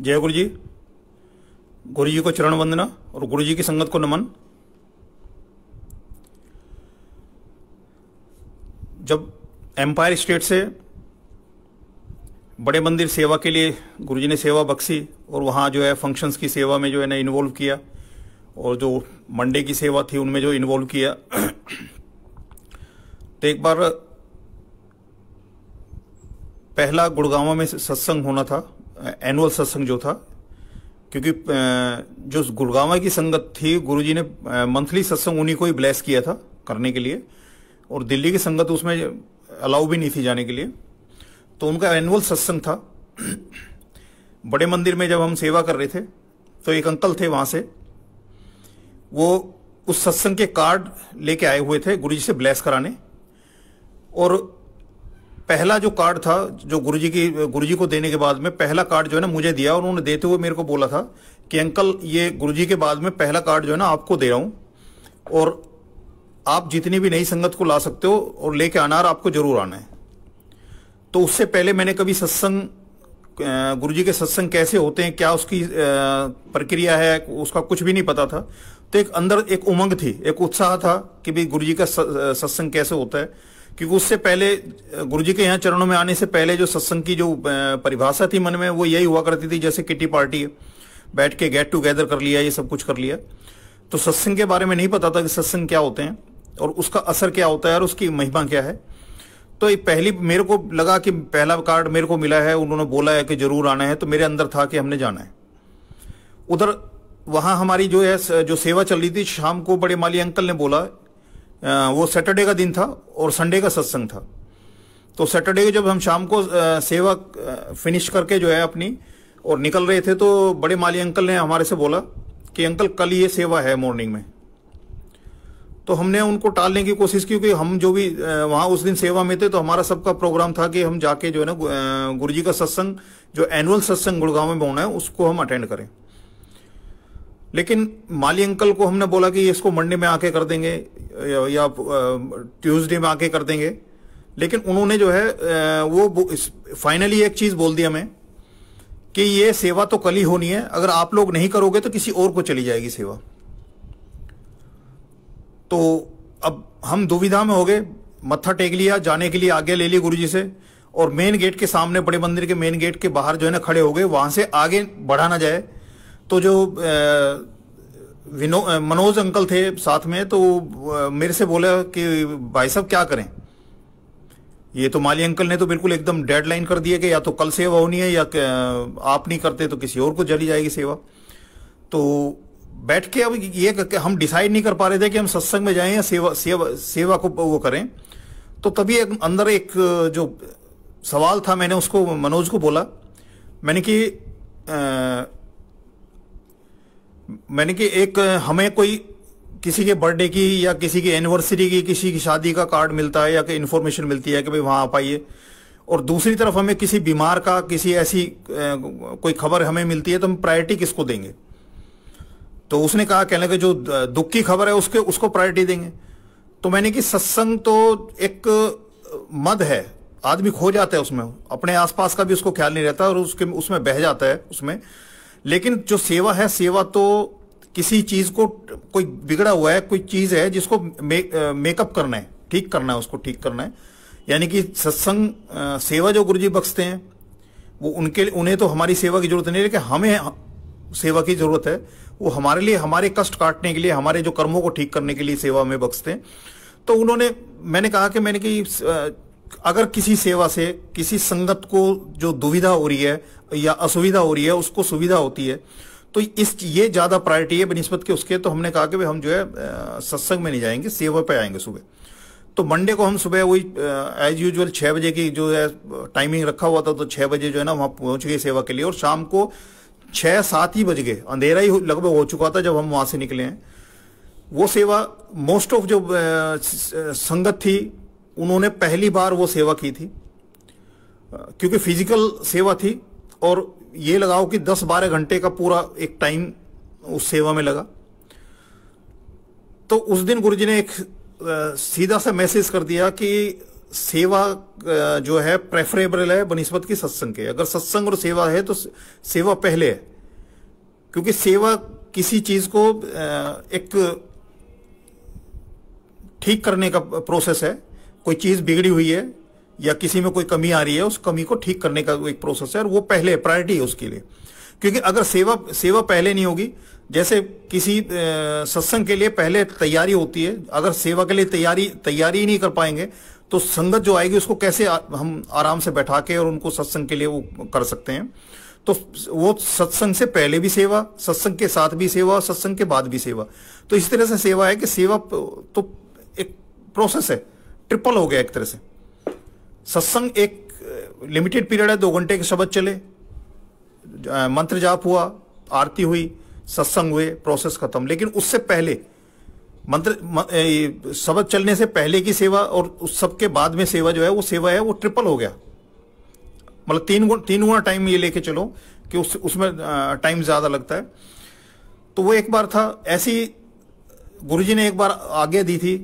जय गुरु जी गुरु जी को चरण वंदना और गुरु जी की संगत को नमन। जब एम्पायर स्टेट से बड़े मंदिर सेवा के लिए गुरुजी ने सेवा बख्शी और वहाँ जो है फ़ंक्शंस की सेवा में जो है ना इन्वॉल्व किया और जो मंडे की सेवा थी उनमें जो इन्वॉल्व किया। तो एक बार पहला गुड़गांव में सत्संग होना था। एनुअल सत्संग जो था, क्योंकि जो गुड़गांव की संगत थी, गुरुजी ने मंथली सत्संग उन्हीं को ही ब्लेस किया था करने के लिए। और दिल्ली की संगत उसमें अलाउ भी नहीं थी जाने के लिए। तो उनका एनुअल सत्संग था। बड़े मंदिर में जब हम सेवा कर रहे थे तो एक अंकल थे वहाँ से। वो उस सत्संग के कार्ड लेके आए हुए थे गुरुजी से ब्लेस कराने। और पहला जो कार्ड था, जो गुरुजी की, गुरुजी को देने के बाद में पहला कार्ड जो है ना मुझे दिया और उन्होंने देते हुए मेरे को बोला था कि अंकल, ये गुरुजी के बाद में पहला कार्ड जो है ना आपको दे रहा हूँ और आप जितनी भी नई संगत को ला सकते हो और लेके आना आपको ज़रूर आना है। तो उससे पहले मैंने कभी सत्संग गुरु के सत्संग कैसे होते हैं, क्या उसकी प्रक्रिया है, उसका कुछ भी नहीं पता था। तो एक अंदर एक उमंग थी, एक उत्साह था कि भाई गुरु का सत्संग कैसे होता है। क्योंकि उससे पहले गुरु जी के यहाँ चरणों में आने से पहले जो सत्संग की जो परिभाषा थी मन में, वो यही हुआ करती थी, जैसे किटी पार्टी, बैठ के गेट टूगेदर कर लिया, ये सब कुछ कर लिया। तो सत्संग के बारे में नहीं पता था कि सत्संग क्या होते हैं और उसका असर क्या होता है और उसकी महिमा क्या है। तो ये पहली, मेरे को लगा कि पहला कार्ड मेरे को मिला है, उन्होंने बोला है कि ज़रूर आना है तो मेरे अंदर था कि हमने जाना है। उधर, वहाँ हमारी जो है जो सेवा चल रही थी, शाम को बड़े माली अंकल ने बोला वो सैटरडे का दिन था और संडे का सत्संग था। तो सैटरडे जब हम शाम को सेवा फिनिश करके जो है अपनी और निकल रहे थे तो बड़े माली अंकल ने हमारे से बोला कि, अंकल, कल ये सेवा है मॉर्निंग में। तो हमने उनको टालने की कोशिश की क्योंकि हम जो भी वहाँ उस दिन सेवा में थे तो हमारा सबका प्रोग्राम था कि हम जाके जो है ना गुरु जी का सत्संग, जो एनुअल सत्संग गुड़गांव में होना है, उसको हम अटेंड करें। लेकिन माली अंकल को हमने बोला कि इसको मंडे में आके कर देंगे, या ट्यूसडे में आके कर देंगे। लेकिन उन्होंने जो है वो फाइनली एक चीज़ बोल दी हमें कि ये सेवा तो कल ही होनी है, अगर आप लोग नहीं करोगे तो किसी और को चली जाएगी सेवा। तो अब हम दुविधा में हो गए, मत्था टेक लिया, जाने के लिए आगे ले लिया गुरु से, और मेन गेट के सामने, बड़े मंदिर के मेन गेट के बाहर जो है ना खड़े हो गए, वहाँ से आगे बढ़ा ना जाए। तो जो मनोज अंकल थे साथ में तो मेरे से बोला कि, भाई साहब, क्या करें? ये तो माली अंकल ने तो बिल्कुल एकदम डेडलाइन कर दिया कि या तो कल सेवा होनी है या आप नहीं करते तो किसी और को चली जाएगी सेवा। तो बैठ के अब ये हम डिसाइड नहीं कर पा रहे थे कि हम सत्संग में जाएँ या सेवा सेवा सेवा को वो करें। तो तभी एक, अंदर एक, जो सवाल था, मैंने उसको, मनोज को बोला। मैंने कि मैंने कि एक, हमें कोई किसी के बर्थडे की या किसी की एनिवर्सरी की, किसी की शादी का कार्ड मिलता है या कि इन्फॉर्मेशन मिलती है कि भाई वहाँ आ पाइए। और दूसरी तरफ़ हमें किसी बीमार का, किसी ऐसी कोई खबर हमें मिलती है तो हम प्रायोरिटी किसको देंगे? तो उसने कहा, कहने के जो दुख की खबर है उसके, उसको प्रायोरिटी देंगे। तो मैंने कि सत्संग तो एक मद है। आदमी खो जाता है उसमें। अपने आसपास का भी उसको ख्याल नहीं रहता और उसके, उसमें बह जाता है उसमें। लेकिन जो सेवा है, सेवा तो किसी चीज़ को कोई बिगड़ा हुआ है, कोई चीज़ है जिसको मेकअप करना है, ठीक करना है, उसको ठीक करना है। यानी कि सत्संग सेवा जो गुरुजी बख्शते हैं, वो उनके उन्हें तो हमारी सेवा की ज़रूरत नहीं, लेकिन हमें सेवा की ज़रूरत है। वो हमारे लिए, हमारे कष्ट काटने के लिए, हमारे जो कर्मों को ठीक करने के लिए सेवा में बख्शते हैं। तो उन्होंने, मैंने कहा कि, मैंने कि अगर किसी सेवा से, किसी संगत को जो दुविधा हो रही है या असुविधा हो रही है, उसको सुविधा होती है तो इस, ये ज़्यादा प्रायोरिटी है बनस्पत के उसके तो हमने कहा कि भाई हम जो है सत्संग में नहीं जाएँगे, सेवा पे आएँगे सुबह। तो मंडे को हम सुबह वही एज यूजल छह बजे की जो है टाइमिंग रखा हुआ था तो छह बजे जो है ना वहाँ पहुँच गए सेवा के लिए, और शाम को छह सात ही बज गए। अंधेरा ही लगभग हो चुका था जब हम वहाँ से निकले हैं। वो सेवा मोस्ट ऑफ़ जो संगत थी उन्होंने पहली बार वो सेवा की थी। क्योंकि फ़िज़िकल सेवा थी और ये लगाओ कि 10-12 घंटे का पूरा एक टाइम उस सेवा में लगा। तो उस दिन गुरुजी ने एक सीधा सा मैसेज कर दिया कि सेवा जो है प्रेफरेबल है बनस्पत की सत्संग के। अगर सत्संग और सेवा है तो सेवा पहले है। क्योंकि सेवा किसी चीज़ को एक ठीक करने का प्रोसेस है। कोई चीज़ बिगड़ी हुई है या किसी में कोई कमी आ रही है उस कमी को ठीक करने का एक प्रोसेस है और वो पहले प्रायोरिटी है उसके लिए। क्योंकि अगर सेवा सेवा पहले नहीं होगी जैसे किसी सत्संग के लिए पहले तैयारी होती है अगर सेवा के लिए तैयारी तैयारी ही नहीं कर पाएँगे तो संगत जो आएगी उसको कैसे आ, हम आराम से बैठा के और उनको सत्संग के लिए वो कर सकते हैं। तो वो सत्संग से पहले भी सेवा सत्संग के साथ भी सेवा सत्संग के बाद भी सेवा। तो इस तरह से सेवा है कि सेवा तो एक प्रोसेस है। ट्रिपल हो गया एक तरह से। सत्संग एक लिमिटेड पीरियड है, दो घंटे के शब्द चले। मंत्र जाप हुआ, आरती हुई, सत्संग हुए प्रोसेस खत्म। लेकिन उससे पहले, मंत्र शब्द चलने से पहले की सेवा और उस सबके बाद में सेवा जो है, वो सेवा है, वो ट्रिपल हो गया। मतलब तीन गुण, तीन गुना टाइम ये लेके चलो कि उस, उसमें टाइम ज़्यादा लगता है। तो वो एक बार था, ऐसी गुरुजी ने एक बार आज्ञा दी थी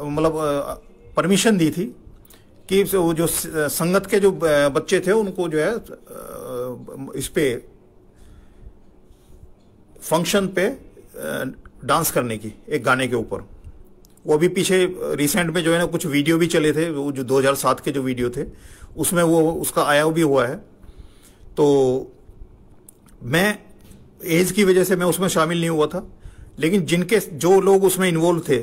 मतलब परमिशन दी थी कि वो जो संगत के जो बच्चे थे, उनको जो है इस पे फ़ंक्शन पे डांस करने की, एक गाने के ऊपर। वो अभी पीछे, रिसेंट में जो है ना, कुछ वीडियो भी चले थे, वो जो 2007 के जो वीडियो थे, उसमें वो, उसका आया भी हुआ है। तो मैं, एज की वजह से मैं उसमें शामिल नहीं हुआ था, लेकिन जिनके, जो लोग उसमें इन्वॉल्व थे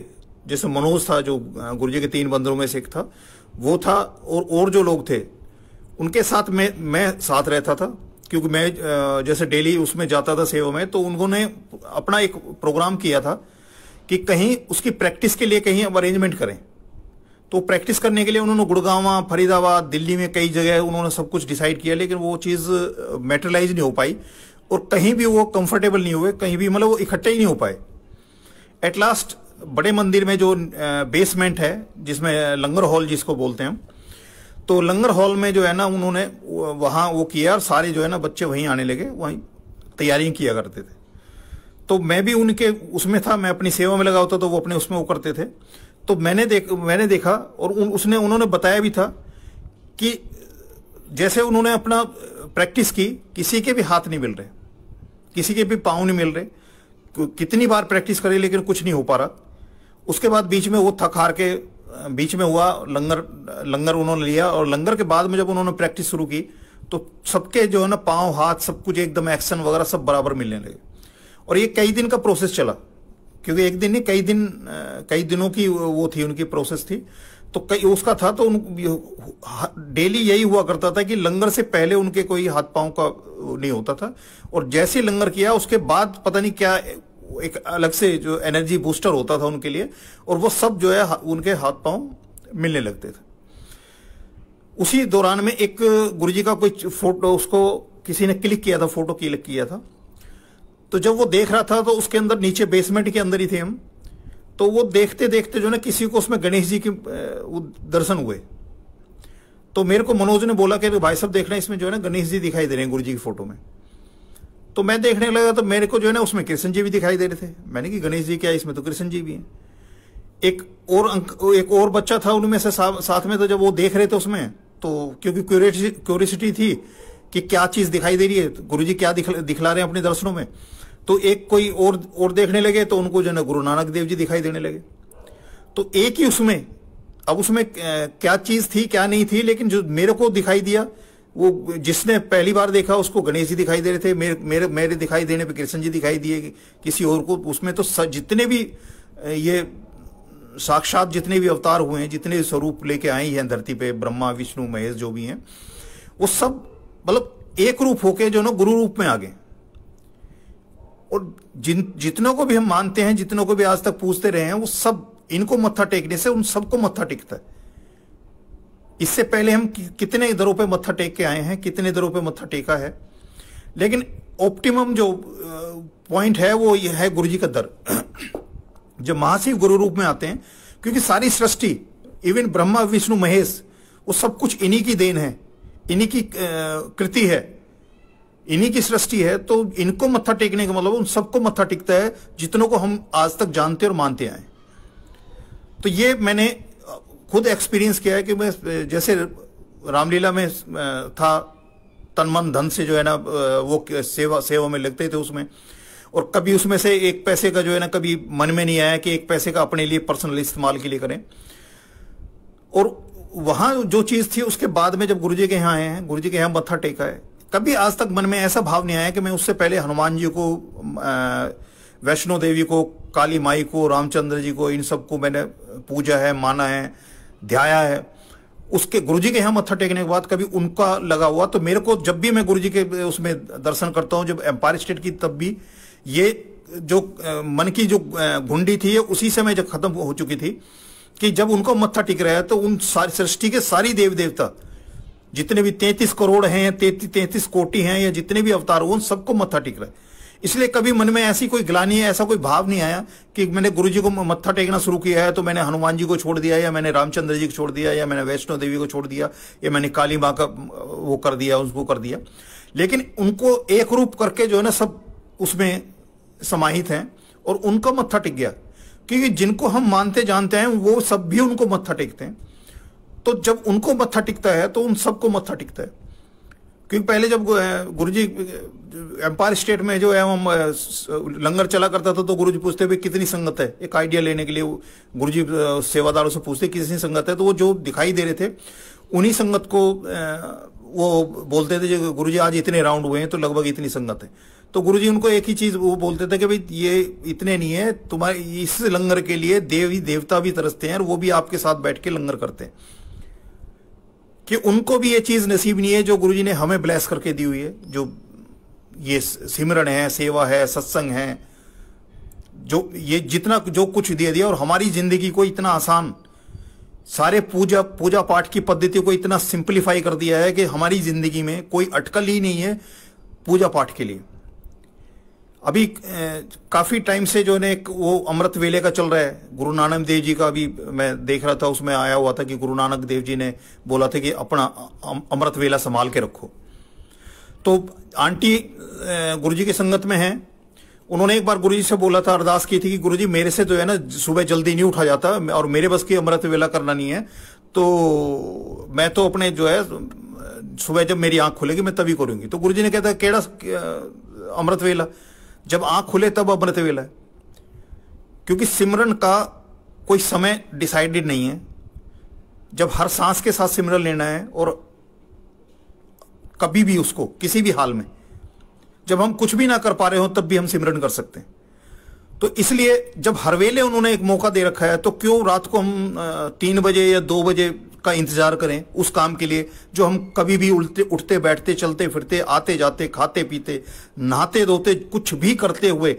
जैसे मनोज था जो गुरुजी के तीन बंदरों में से एक था, वो था और और जो लोग थे, उनके साथ मैं मैं साथ रहता था, क्योंकि मैं जैसे डेली उसमें जाता था सेवा में तो उन्होंने अपना एक प्रोग्राम किया था कि कहीं उसकी प्रैक्टिस के लिए कहीं अरेंजमेंट करें। तो प्रैक्टिस करने के लिए उन्होंने गुड़गांव, फरीदाबाद, दिल्ली में कई जगह उन्होंने सब कुछ डिसाइड किया, लेकिन वो चीज़ मेटरलाइज नहीं हो पाई और कहीं भी वो कंफर्टेबल नहीं हुए, कहीं भी मतलब वो इकट्ठे ही नहीं हो पाए। एट लास्ट बड़े मंदिर में जो बेसमेंट है जिसमें लंगर हॉल जिसको बोलते हैं तो लंगर हॉल में जो है ना उन्होंने वहाँ वो किया और सारे जो है ना बच्चे वहीं आने लगे वहीं तैयारियाँ किया करते थे। तो मैं भी उनके उसमें था मैं अपनी सेवा में लगा होता तो वो अपने उसमें वो करते थे। तो मैंने देख मैंने देखा और उन, उसने उन्होंने बताया भी था कि जैसे उन्होंने अपना प्रैक्टिस की किसी के भी हाथ नहीं मिल रहे किसी के भी पाँव नहीं मिल रहे कितनी बार प्रैक्टिस करे लेकिन कुछ नहीं हो पा रहा। उसके बाद बीच में वो थक हार के, बीच में हुआ, लंगर लंगर उन्होंने लिया और लंगर के बाद में जब उन्होंने प्रैक्टिस शुरू की तो सबके जो है ना पाँव, हाथ, सब कुछ एकदम एक्शन वगैरह सब बराबर मिलने लगे। और ये कई दिन का प्रोसेस चला, क्योंकि एक दिन नहीं, कई दिन, कई दिनों की वो थी, उनकी प्रोसेस थी। तो कई, उसका था तो उन डेली यही हुआ करता था कि लंगर से पहले उनके कोई हाथ पाँव का नहीं होता था। और जैसे लंगर किया, उसके बाद पता नहीं क्या एक अलग से जो एनर्जी बूस्टर होता था उनके लिए, और वो सब जो है, उनके हाथ पाँव मिलने लगते थे। उसी दौरान में एक गुरुजी का कोई फ़ोटो, उसको किसी ने क्लिक किया था, फ़ोटो क्लिक किया था। तो जब वो देख रहा था तो उसके अंदर नीचे बेसमेंट के अंदर ही थे हम। तो वो देखते देखते जो ना, किसी को उसमें गणेश जी के दर्शन हुए। तो मेरे को मनोज ने बोला कि भाई साहब, देखना इसमें जो है ना, गणेश जी दिखाई दे रहे हैं गुरु जी की फ़ोटो में। तो मैं देखने लगा तो मेरे को जो है ना उसमें कृष्ण जी भी दिखाई दे रहे थे। मैंने कि गणेश जी क्या इसमें तो कृष्ण जी भी हैं? एक और अंक एक और बच्चा था उनमें से सा, साथ में तो जब वो देख रहे थे उसमें तो क्योंकि क्यूरियोसिटी थी कि क्या चीज़ दिखाई दे रही है गुरु जी क्या दिखला, दिखला रहे हैं अपने दर्शनों में। तो एक कोई और और देखने लगे तो उनको जो है ना गुरु नानक देव जी दिखाई देने लगे। तो एक ही उसमें अब उसमें क्या चीज़ थी क्या नहीं थी लेकिन जो मेरे को दिखाई दिया वो जिसने पहली बार देखा उसको गणेश जी दिखाई दे रहे थे मेरे मेरे मेरे दिखाई देने पे कृष्ण जी दिखाई दिए किसी और को उसमें तो स, जितने भी ये साक्षात जितने भी अवतार हुए हैं जितने स्वरूप लेके आए हैं धरती पे ब्रह्मा विष्णु महेश जो भी हैं वो सब मतलब एक रूप होके जो ना गुरु रूप में आ गए। और जिन जितनों को भी हम मानते हैं जितनों को भी आज तक पूछते रहे हैं वो सब इनको मत्था टेकने से उन सबको मत्था टेकता है। इससे पहले हम कितने दरों पे मत्था टेक के आए हैं, कितने दरों पे मत्था टेका है। लेकिन ऑप्टिमम जो पॉइंट है, वो ये है गुरु जी का दर। जो महाशिव गुरु रूप में आते हैं, क्योंकि सारी सृष्टि इवन ब्रह्मा, विष्णु, महेश, वो सब कुछ इन्हीं की देन है, इन्हीं की कृति है, इन्हीं की सृष्टि है तो इनको मत्था टेकने का मतलब उन सबको मत्था टेकता है जितनों को हम आज तक जानते और मानते आए तो ये मैंने खुद एक्सपीरियंस किया है कि मैं, जैसे रामलीला में था, तन मन धन से जो है ना वो सेवा सेवा में लगते थे उसमें। और कभी उसमें से एक पैसे का जो है ना, कभी मन में नहीं आया कि एक पैसे का अपने लिए पर्सनल इस्तेमाल के लिए करें। और वहाँ जो चीज़ थी, उसके बाद में जब गुरुजी के यहाँ आए हैं, गुरुजी के यहाँ मत्था टेका है, कभी आज तक मन में ऐसा भाव नहीं आया कि मैं उससे पहले हनुमान जी को वैष्णो देवी को, काली माई को, रामचंद्र जी को, इन सबको मैंने पूजा है, माना है ध्याया है। उसके गुरुजी के यहाँ मत्था टेकने के बाद कभी उनका लगा हुआ तो मेरे को जब भी मैं गुरुजी के, उसमें दर्शन करता हूँ, जब एम्पायर स्टेट की, तब भी ये जो मन की जो घुंडी थी, ये उसी समय जब खत्म हो चुकी थी कि जब उनको मत्था टिक रहा है तो उन सारी, सृष्टि के सारी देव देवता जितने भी तैतीस करोड़ हैं तैतीस कोटि हैं, या जितने भी अवतार उन सबको मत्था टिक रहा है। इसलिए कभी मन में ऐसी कोई ग्लानी है ऐसा कोई भाव नहीं आया कि मैंने गुरु जी को मत्था टेकना शुरू किया है तो मैंने हनुमान जी को छोड़ दिया, या मैंने रामचंद्र जी को छोड़ दिया, या मैंने वैष्णो देवी को छोड़ दिया, या मैंने काली माँ का, वो कर दिया, उसको कर दिया। लेकिन उनको एक रूप करके जो है ना सब उसमें समाहित हैं और उनका मत्था टिक गया। क्योंकि जिनको हम मानते जानते हैं, वो सब भी उनको मत्था टेकते हैं। तो जब उनको मत्था टिकता है तो उन सबको मत्था टिकता है। क्योंकि पहले जब गुरु जी एम्पायर स्टेट में जो हम लंगर चला करता था तो गुरु जी पूछते भाई, कितनी संगत है? एक आइडिया लेने के लिए गुरु जी सेवादारों से पूछते कितनी संगत है? तो वो जो दिखाई दे रहे थे, उन्हीं संगत को वो बोलते थे जो गुरु जी आज इतने राउंड हुए हैं तो लगभग इतनी संगत है। तो गुरु जी उनको एक ही चीज़ वो बोलते थे कि, भाई, ये इतने नहीं है, तुम्हारे, इस लंगर के लिए देवी, देवता भी तरसते हैं और वो भी आपके साथ बैठ के लंगर करते हैं। कि उनको भी ये चीज़ नसीब नहीं है, जो गुरुजी ने हमें ब्लेस करके दी हुई है, जो ये सिमरण है, सेवा है, सत्संग है, जो, ये जितना जो कुछ दे दिया और हमारी ज़िंदगी को इतना आसान, सारे पूजा पूजा पाठ की पद्धति को इतना सिंप्लीफाई कर दिया है कि हमारी ज़िंदगी में कोई अटकल ही नहीं है पूजा पाठ के लिए। अभी काफ़ी टाइम से जो है वो अमृत वेले का चल रहा है, गुरु नानक देव जी का भी मैं देख रहा था, उसमें आया हुआ था कि गुरु नानक देव जी ने बोला था कि अपना अमृत वेला संभाल के रखो। तो आंटी गुरु जी की संगत में है। उन्होंने एक बार गुरु जी से बोला था, अरदास की थी कि गुरु जी मेरे से जो है ना, सुबह जल्दी नहीं उठा जाता और मेरे बस की अमृत वेला करना नहीं है। तो मैं तो अपने जो है, सुबह जब मेरी आँख खुलेगी, मैं तभी करूँगी। तो गुरु जी ने कहता केड़ा अमृत वेला? जब आँख खुले, तब अमृत वेला है। क्योंकि सिमरन का कोई समय डिसाइडेड नहीं है। जब हर सांस के साथ सिमरन लेना है और कभी भी उसको, किसी भी हाल में। जब हम कुछ भी ना कर पा रहे हो, तब भी हम सिमरन कर सकते हैं। तो इसलिए जब हर वेले उन्होंने एक मौका दे रखा है तो क्यों रात को हम तीन बजे या दो बजे का इंतज़ार करें उस काम के लिए, जो हम कभी भी उल्टे, उठते, बैठते, चलते, फिरते, आते, जाते, खाते, पीते, नहाते, धोते, कुछ भी करते हुए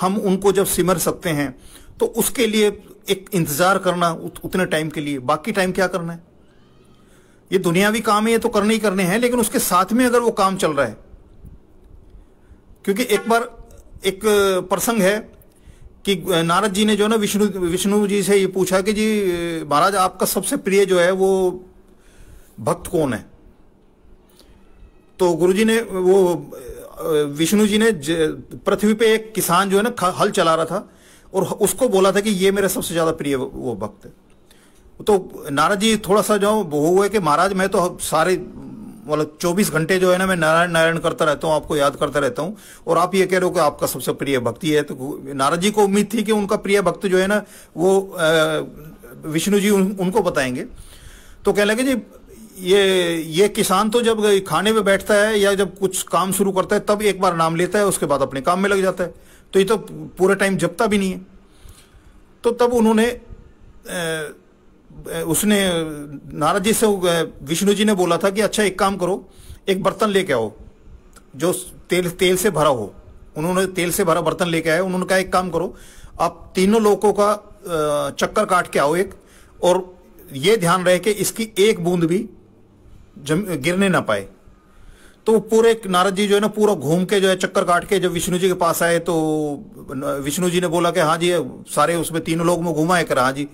हम उनको जब सिमर सकते हैं तो उसके लिए एक इंतज़ार करना उतने टाइम के लिए। बाकी टाइम क्या करना है? ये दुनियावी काम है, ये तो करने ही करने हैं, लेकिन उसके साथ में अगर वो काम चल रहा है, क्योंकि एक बार एक प्रसंग है कि नारद जी ने जो ना विष्णु विष्णु जी से ये पूछा कि जी, महाराज आपका सबसे प्रिय जो है वो भक्त कौन है? तो गुरु जी ने वो, विष्णु जी ने पृथ्वी पे एक किसान जो है ना हल चला रहा था और उसको बोला था कि ये मेरा सबसे ज़्यादा प्रिय वो भक्त है। तो नारद जी थोड़ा सा जो वो हुए कि महाराज मैं तो सारे मतलब चौबीस घंटे जो है ना मैं नारायण नारायण करता रहता हूँ आपको याद करता रहता हूँ। और आप ये कह रहे हो कि आपका सबसे प्रिय भक्ति है तो नारद जी को उम्मीद थी कि उनका प्रिय भक्त जो है ना वो विष्णु जी उन, उनको बताएँगे। तो कह लगे जी ये ये किसान तो जब खाने में बैठता है या जब कुछ काम शुरू करता है तब एक बार नाम लेता है उसके बाद अपने काम में लग जाता है। तो ये तो पूरे टाइम जपता भी नहीं है। तो तब उन्होंने उसने नारद जी से विष्णु जी ने बोला था कि अच्छा एक काम करो, एक बर्तन लेके आओ, जो तेल तेल से भरा हो। उन्होंने तेल से भरा बर्तन लेके आए उन्होंने कहा, एक काम करो, आप तीनों लोगों का चक्कर काट के आओ एक, और ये ध्यान रहे कि इसकी एक बूंद भी जम, गिरने ना पाए। तो पूरे नारद जी जो है ना, पूरा घूम के जो है, चक्कर काट के जब विष्णु जी के पास आए तो विष्णु जी ने बोला कि हाँ जी, सारे उसमें तीनों लोग में घुमा है, कर हाँ जी।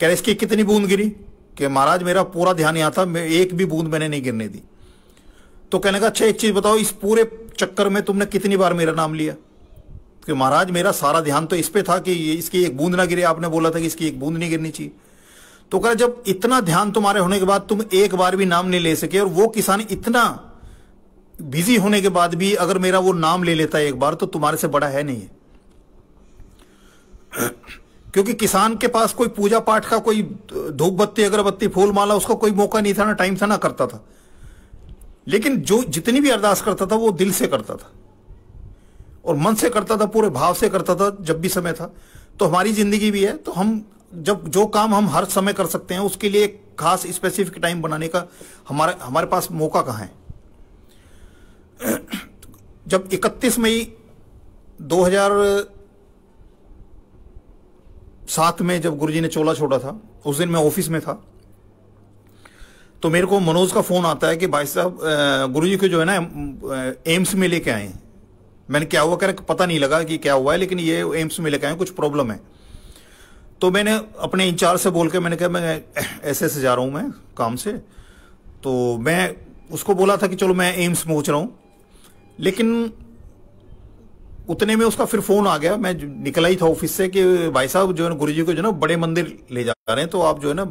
कह इसकी कितनी बूंद गिरी? कि महाराज, मेरा पूरा ध्यान यहाँ था, मैं एक भी बूंद मैंने नहीं गिरने दी। तो कहने का अच्छा एक चीज़ बताओ, इस पूरे चक्कर में तुमने कितनी बार मेरा नाम लिया? कि महाराज, मेरा सारा ध्यान तो इस पे था कि इसकी एक बूंद ना गिरे। आपने बोला था कि इसकी एक बूंद नहीं गिरनी चाहिए। तो कह जब इतना ध्यान तुम्हारे होने के बाद तुम एक बार भी नाम नहीं ले सके, और वो किसान इतना बिज़ी होने के बाद भी अगर मेरा वो नाम ले लेता है एक बार तो तुम्हारे से बड़ा है नहीं है। क्योंकि किसान के पास कोई पूजा पाठ का कोई धूप बत्ती, अगरबत्ती फूल माला उसका कोई मौका नहीं था, ना टाइम था, ना करता था। लेकिन जो जितनी भी अरदास करता था, वो दिल से करता था। और मन से करता था, पूरे भाव से करता था, जब भी समय था। तो हमारी ज़िंदगी भी है तो हम जब, जो काम हम हर समय कर सकते हैं, उसके लिए एक खास स्पेसिफिक टाइम बनाने का हमारे हमारे पास मौका कहाँ है? जब 31 मई 2007 में जब गुरुजी ने चोला छोड़ा था, उस दिन मैं ऑफ़िस में था तो मेरे को मनोज का फ़ोन आता है कि भाई साहब गुरुजी को जो है ना एम्स में लेके आए मैंने क्या हुआ कह पता नहीं लगा कि क्या हुआ है, लेकिन ये एम्स में लेके आए कुछ प्रॉब्लम है। तो मैंने अपने इंचार्ज से बोल के मैंने कहा, मैं ऐसे ऐसे जा रहा हूँ मैं काम से। तो मैं उसको बोला था कि चलो मैं एम्स पहुँच रहा हूँ। लेकिन उतने में उसका फिर फ़ोन आ गया। मैं निकला ही था ऑफ़िस से कि भाई साहब जो है गुरु जी को जो है ना, बड़े मंदिर ले जा रहे हैं तो आप जो है ना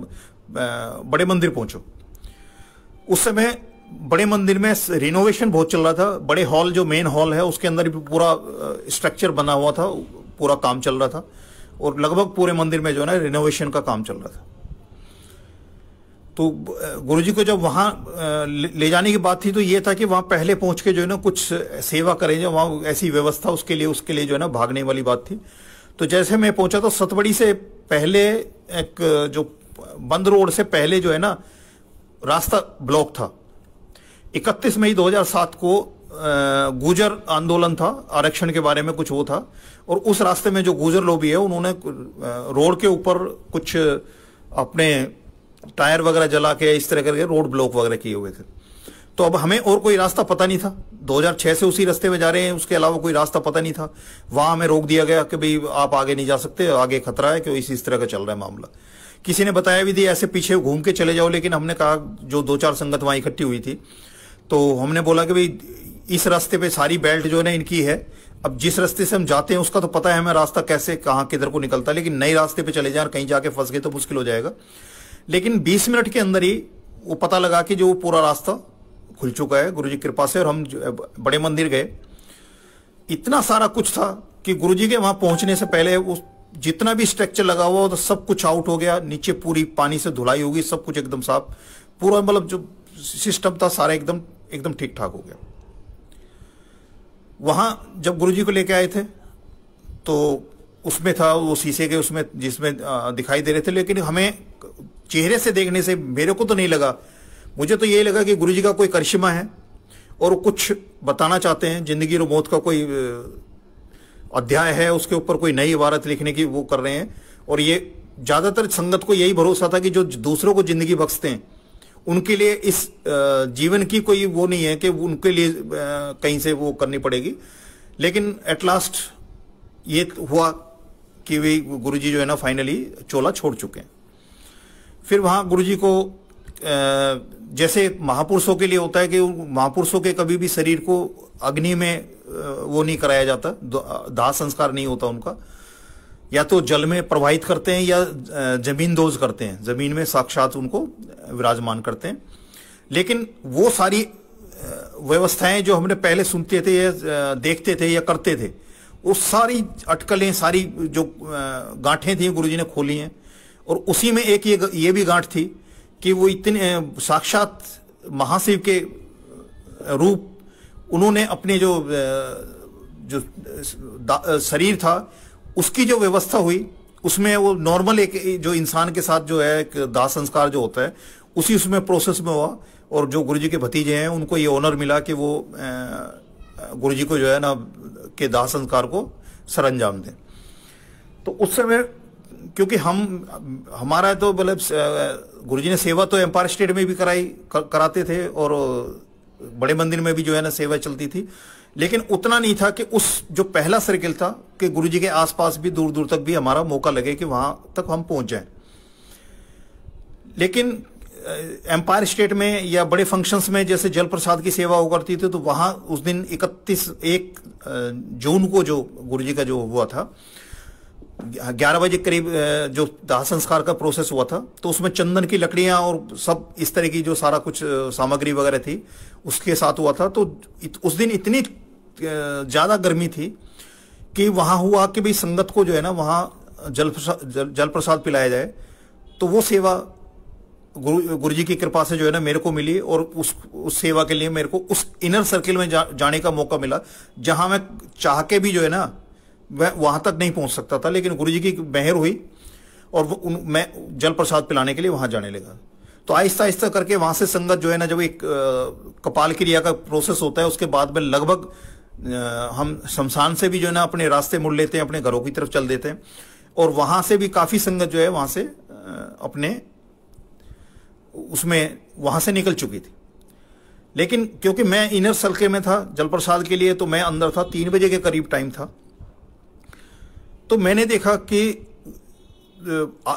बड़े मंदिर पहुंचो। उस समय बड़े मंदिर में रिनोवेशन बहुत चल रहा था। बड़े हॉल जो मेन हॉल है, उसके अंदर भी पूरा स्ट्रक्चर बना हुआ था, पूरा काम चल रहा था। और लगभग पूरे मंदिर में जो है ना रिनोवेशन का काम चल रहा था। तो गुरुजी को जब वहाँ ले जाने की बात थी तो ये था कि वहाँ पहले पहुँच के जो है ना कुछ सेवा करें जो वहाँ ऐसी व्यवस्था उसके लिए उसके लिए जो है ना भागने वाली बात थी। तो जैसे मैं पहुँचा तो सतबड़ी से पहले एक, जो बंद रोड से पहले जो है ना रास्ता ब्लॉक था। 31 मई 2007 को गुजर आंदोलन था, आरक्षण के बारे में कुछ वो था, और उस रास्ते में जो गुजर लोबी है, उन्होंने रोड के ऊपर कुछ अपने टायर वगैरह जला के, इस तरह करके रोड ब्लॉक वगैरह किए हुए थे। तो अब हमें और कोई रास्ता पता नहीं था। 2006 से उसी रास्ते में जा रहे हैं, उसके अलावा कोई रास्ता पता नहीं था। वहाँ हमें रोक दिया गया कि भाई, आप आगे नहीं जा सकते, आगे खतरा है कि इस इस तरह का चल रहा है मामला। किसी ने बताया भी दिया, ऐसे पीछे घूम के चले जाओ, लेकिन हमने कहा, जो दो चार संगत वहाँ इकट्ठी हुई थी तो हमने बोला कि भाई, इस रास्ते पे सारी बेल्ट जो है इनकी है। अब जिस रास्ते से हम जाते हैं, उसका तो पता है हमें रास्ता कैसे, कहाँ, किधर को निकलता है, लेकिन नए रास्ते पे चले जाए कहीं जाके फंस गए तो मुश्किल हो जाएगा। लेकिन 20 मिनट के अंदर ही वो पता लगा कि जो पूरा रास्ता खुल चुका है, गुरु जी कृपा से, और हम बड़े मंदिर गए। इतना सारा कुछ था कि गुरु जी के वहाँ पहुँचने से पहले उस जितना भी स्ट्रक्चर लगा हुआ तो सब कुछ आउट हो गया। नीचे पूरी पानी से धुलाई होगी, सब कुछ एकदम साफ़। पूरा मतलब जो सिस्टम था, सारा एकदम एकदम ठीक ठाक हो गया। वहाँ जब गुरुजी को लेके आए थे तो उसमें था, वो शीशे के उसमें, जिसमें दिखाई दे रहे थे, लेकिन हमें चेहरे से देखने से मेरे को तो नहीं लगा। मुझे तो यही लगा कि गुरु जी का कोई करिश्मा है और कुछ बताना चाहते हैं। ज़िंदगी और मौत का कोई अध्याय है, उसके ऊपर कोई नई इबारत लिखने की वो कर रहे हैं। और ये ज़्यादातर संगत को यही भरोसा था कि जो दूसरों को ज़िंदगी बख्शते हैं, उनके लिए इस जीवन की कोई वो नहीं है कि उनके लिए कहीं से वो करनी पड़ेगी। लेकिन एट लास्ट ये हुआ कि वे गुरुजी जो है ना फाइनली चोला छोड़ चुके हैं। फिर वहाँ गुरुजी को जैसे महापुरुषों के लिए होता है कि महापुरुषों के कभी भी शरीर को अग्नि में वो नहीं कराया जाता दाह संस्कार नहीं होता उनका। या तो जल में प्रवाहित करते हैं या ज़मीन दोज करते हैं। ज़मीन में साक्षात उनको विराजमान करते हैं। लेकिन वो सारी व्यवस्थाएँ जो हमने पहले सुनते थे या देखते थे या करते थे, वो सारी अटकलें, सारी जो गांठें थी गुरुजी ने खोली हैं। और उसी में एक ये ये भी गांठ थी कि वो इतने साक्षात महाशिव के रूप उन्होंने अपने जो जो शरीर था, उसकी जो व्यवस्था हुई, उसमें वो नॉर्मल एक जो इंसान के साथ जो है, एक दाह संस्कार जो होता है, उसी उसमें प्रोसेस में हुआ और जो गुरुजी के भतीजे हैं, उनको ये ऑनर मिला कि वो गुरुजी को जो है ना, के दाह संस्कार को सरंजाम दें। तो उस समय क्योंकि हम हमारा तो मतलब गुरुजी ने सेवा तो एम्पायर स्टेट में भी कराई कर, कराते थे और बड़े मंदिर में भी जो है ना सेवा चलती थी। लेकिन उतना नहीं था कि उस जो पहला सर्किल था कि गुरुजी के आसपास भी दूर दूर तक भी हमारा मौका लगे कि वहाँ तक हम पहुँच जाएँ। लेकिन एम्पायर स्टेट में या बड़े फ़ंक्शंस में जैसे जल प्रसाद की सेवा हो करती थी तो वहाँ उस दिन इकतीस एक जून को जो गुरुजी का जो हुआ था ग्यारह बजे करीब जो दाह संस्कार का प्रोसेस हुआ था तो उसमें चंदन की लकड़ियाँ और सब इस तरह की जो सारा कुछ सामग्री वगैरह थी उसके साथ हुआ था। तो उस दिन इतनी ज़्यादा गर्मी थी कि वहाँ हुआ कि भाई संगत को जो है ना वहाँ जल जल, जल प्रसाद पिलाया जाए तो वो सेवा गुरु गुरु जी की कृपा से जो है ना मेरे को मिली और उस उस सेवा के लिए मेरे को उस इनर सर्किल में जा, जाने का मौका मिला जहाँ मैं चाह के भी जो है ना मैं वहाँ तक नहीं पहुँच सकता था लेकिन गुरु जी की मेहर हुई और उन, मैं जल प्रसाद पिलाने के लिए वहाँ जाने लगा। तो आहिस्ता आहिस्ता करके वहाँ से संगत जो है ना जब एक कपाल क्रिया का प्रोसेस होता है उसके बाद में लगभग हम शमशान से भी जो है ना अपने रास्ते मुड़ लेते हैं अपने घरों की तरफ़ चल देते हैं। और वहाँ से भी काफ़ी संगत जो है वहाँ से अपने उसमें वहाँ से निकल चुकी थी। लेकिन क्योंकि मैं इनर सलके में था जल प्रसाद के लिए तो मैं अंदर था तीन बजे के करीब टाइम था। तो मैंने देखा कि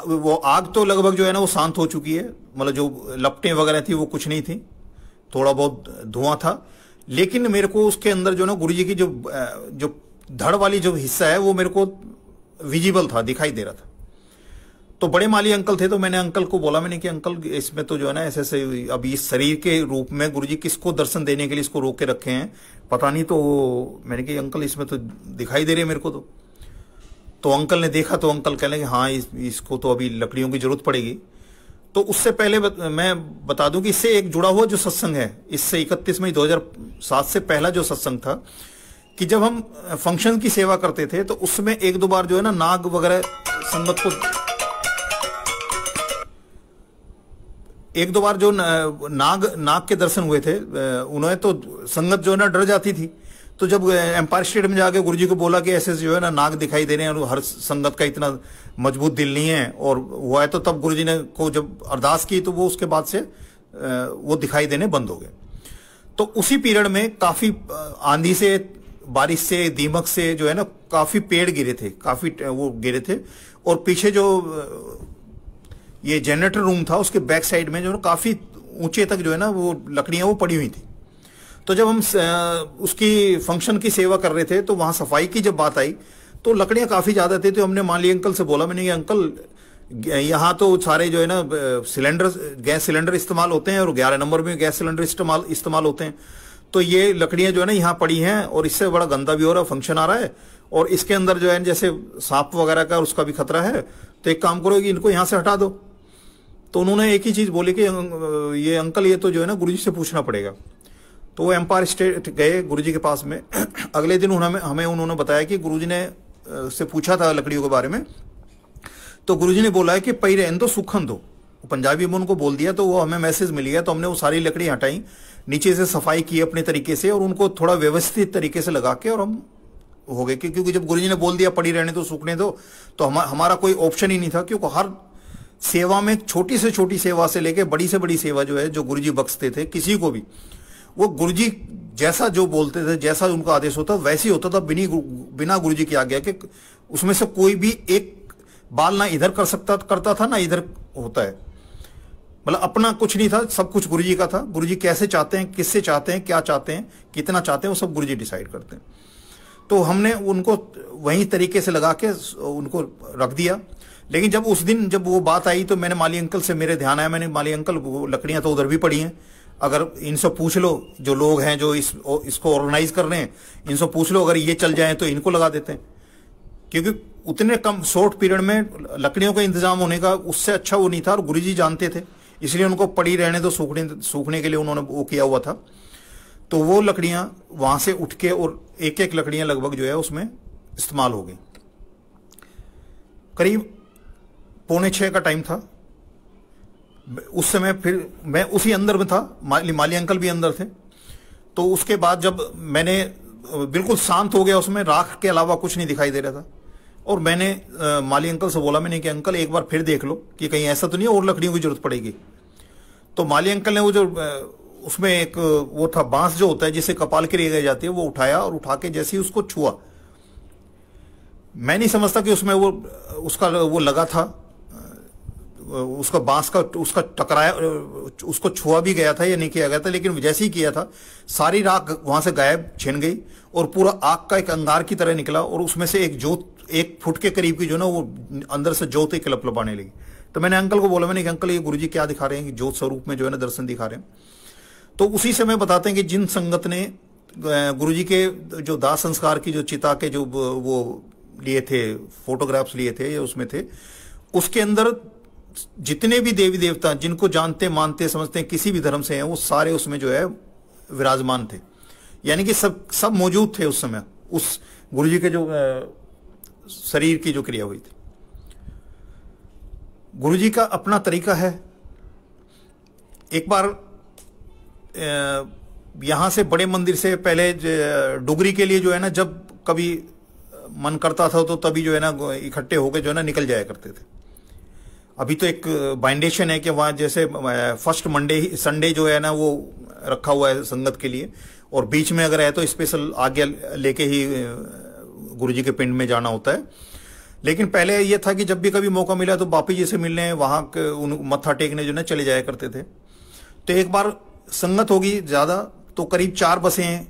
वो आग तो लगभग जो है ना वो शांत हो चुकी है। मतलब जो लपटें वगैरह थी वो कुछ नहीं थी। थोड़ा बहुत धुआँ था। लेकिन मेरे को उसके अंदर जो ना गुरु जी की जो जो धड़ वाली जो हिस्सा है वो मेरे को विजिबल था, दिखाई दे रहा था। तो बड़े माली अंकल थे तो मैंने अंकल को बोला, मैंने कि अंकल, इसमें तो जो है ना ऐसे ऐसे अभी इस शरीर के रूप में गुरुजी किसको दर्शन देने के लिए इसको रोक के रखे हैं? पता नहीं तो मैंने कि अंकल इसमें तो दिखाई दे रहे मेरे को तो। तो अंकल ने देखा तो अंकल कह कि हाँ इस, इसको तो अभी लकड़ियों की ज़रूरत पड़ेगी। तो उससे पहले बत, मैं बता दूँ कि इससे एक जुड़ा हुआ जो सत्संग है इससे इकतीस मई 2007 से पहला जो सत्संग था कि जब हम फ़ंक्शन की सेवा करते थे तो उसमें एक दो बार जो है ना नाग वगैरह संगत को एक दो बार जो नाग नाग के दर्शन हुए थे उन्होंने तो संगत जो है ना डर जाती थी। तो जब एम्पायर स्टेट में जाके गुरुजी को बोला कि ऐसे जो है ना नाग दिखाई दे रहे हैं और हर संगत का इतना मज़बूत दिल नहीं है और हुआ है तो तब गुरुजी ने को जब अरदास की तो वो उसके बाद से वो दिखाई देने बंद हो गए। तो उसी पीरियड में काफ़ी आंधी से, बारिश से, दीमक से जो है ना काफ़ी पेड़ गिरे थे, काफ़ी वो गिरे थे और पीछे जो ये जनरेटर रूम था उसके बैक साइड में जो काफ़ी ऊँचे तक जो है ना वो लकड़ियाँ वो पड़ी हुई थी। तो जब हम उसकी फ़ंक्शन की सेवा कर रहे थे तो वहाँ सफ़ाई की जब बात आई तो लकड़ियाँ काफ़ी ज़्यादा थी तो हमने माली अंकल से बोला, मैंने ये अंकल यहाँ तो सारे जो है ना सिलेंडर गैस सिलेंडर इस्तेमाल होते हैं और ग्यारह नंबर में गैस सिलेंडर इस्तेमाल इस्तेमाल होते हैं। तो ये लकड़ियाँ जो है ना, यहाँ पड़ी हैं और इससे बड़ा गंदा भी हो रहा है फ़ंक्शन आ रहा है। और इसके अंदर जो है, जैसे सांप वगैरह का उसका भी खतरा है तो एक काम करो कि इनको यहाँ से हटा दो। तो उन्होंने एक ही चीज़ बोली कि ये अंकल, ये तो जो है ना, गुरुजी से पूछना पड़ेगा। तो वो एम्पायर स्टेट गए गुरुजी के पास में। अगले दिन उन्होंने हमें उन्होंने बताया कि गुरुजी ने से पूछा था लकड़ियों के बारे में। तो गुरुजी ने बोला है कि पई रहन दो। सुखन दो पंजाबी में उनको बोल दिया तो वो हमें मैसेज मिल गया। तो हमने वो सारी लकड़ी हटाई नीचे से सफ़ाई की अपने तरीके से और उनको थोड़ा व्यवस्थित तरीके से लगा के और हम हो गए। क्योंकि जब गुरुजी ने बोल दिया पड़ी रहने दो सूखने दो तो हम, हमारा कोई ऑप्शन ही नहीं था क्योंकि हर सेवा में छोटी से छोटी सेवा से लेके बड़ी से बड़ी सेवा जो है जो गुरुजी बख्शते थे किसी को भी। वो गुरुजी जैसा जो बोलते थे, जैसा उनका आदेश होता, वैसे ही होता था बिनी बिना गुरुजी की आज्ञा के। उसमें से कोई भी एक बाल ना इधर कर सकता, करता था, ना इधर होता है। मतलब अपना कुछ नहीं था, सब कुछ गुरु जी का था। गुरु जी कैसे चाहते हैं, किससे चाहते हैं, क्या चाहते हैं, कितना चाहते हैं, वो सब गुरु जी डिसाइड करते हैं। तो हमने उनको वही तरीके से लगा के उनको रख दिया। लेकिन जब उस दिन जब वो बात आई तो मैंने माली अंकल से मेरे ध्यान आया, मैंने माली अंकल, वो लकड़ियाँ तो उधर भी पड़ी हैं। अगर इनसे पूछ लो, जो लोग हैं जो इस इसको ऑर्गेनाइज कर रहे हैं, इनसे पूछ लो, अगर ये चल जाए तो इनको लगा देते हैं। क्योंकि उतने कम शॉर्ट पीरियड में लकड़ियों का इंतज़ाम होने का उससे अच्छा वो नहीं था, और गुरु जी जानते थे। इसलिए उनको पड़ी रहने दो, सूखने सूखने के लिए उन्होंने वो किया हुआ था। तो वो लकड़ियाँ वहाँ से उठ के, और एक एक लकड़ियाँ लगभग जो है उसमें इस्तेमाल हो गई। करीब पौने छह का टाइम था। उस समय फिर मैं उसी अंदर में था माली, माली अंकल भी अंदर थे। तो उसके बाद जब मैंने बिल्कुल शांत हो गया उसमें राख के अलावा कुछ नहीं दिखाई दे रहा था। और मैंने आ, माली अंकल से बोला मैंने कि अंकल एक बार फिर देख लो कि कहीं ऐसा तो नहीं और लकड़ियों की ज़रूरत पड़ेगी। तो माली अंकल ने वो जो उसमें एक वो था बाँस जो होता है जिसे कपाल के लिए जाती है वो उठाया और उठा के जैसे ही उसको छुआ। मैं नहीं समझता कि उसमें वो उसका वो लगा था उसका बाँस का, उसका टकराया, उसको छुआ भी गया था या नहीं किया गया था, लेकिन जैसे ही किया था, सारी राख वहाँ से गायब छिन गई और पूरा आग का एक अंगार की तरह निकला और उसमें से एक जोत, एक फुट के करीब की जो ना वो अंदर से जोत एक लपलपाने लगी। तो मैंने अंकल को बोला, मैंने कि अंकल, ये गुरु जी क्या दिखा रहे हैं? कि ज्योत स्वरूप में जो है ना दर्शन दिखा रहे हैं। तो उसी समय बताते हैं कि जिन संगत ने गुरु जी के जो दाह संस्कार की जो चिता के जो वो लिए थे, फोटोग्राफ्स लिए थे या उसमें थे, उसके अंदर जितने भी देवी देवता जिनको जानते, मानते, समझते किसी भी धर्म से हैं, वो सारे उसमें जो है विराजमान थे। यानी कि सब सब मौजूद थे उस समय, उस गुरु जी के जो शरीर की जो क्रिया हुई थी। गुरु जी का अपना तरीका है। एक बार यहाँ से बड़े मंदिर से पहले डुगरी के लिए जो है ना, जब कभी मन करता था तो तभी जो है ना, इकट्ठे होकर जो है ना, निकल जाया करते थे। अभी तो एक बाइंडेशन है कि वहाँ जैसे फ़र्स्ट मंडे संडे जो है ना, वो रखा हुआ है संगत के लिए। और बीच में अगर है तो स्पेशल आज्ञा लेके ही गुरु जी के पिंड में जाना होता है। लेकिन पहले ये था कि जब भी कभी मौका मिला तो बापी जी से मिलने, वहाँ उन मत्था टेकने जो ना, चले जाया करते थे। तो एक बार संगत होगी ज़्यादा तो करीब चार बसें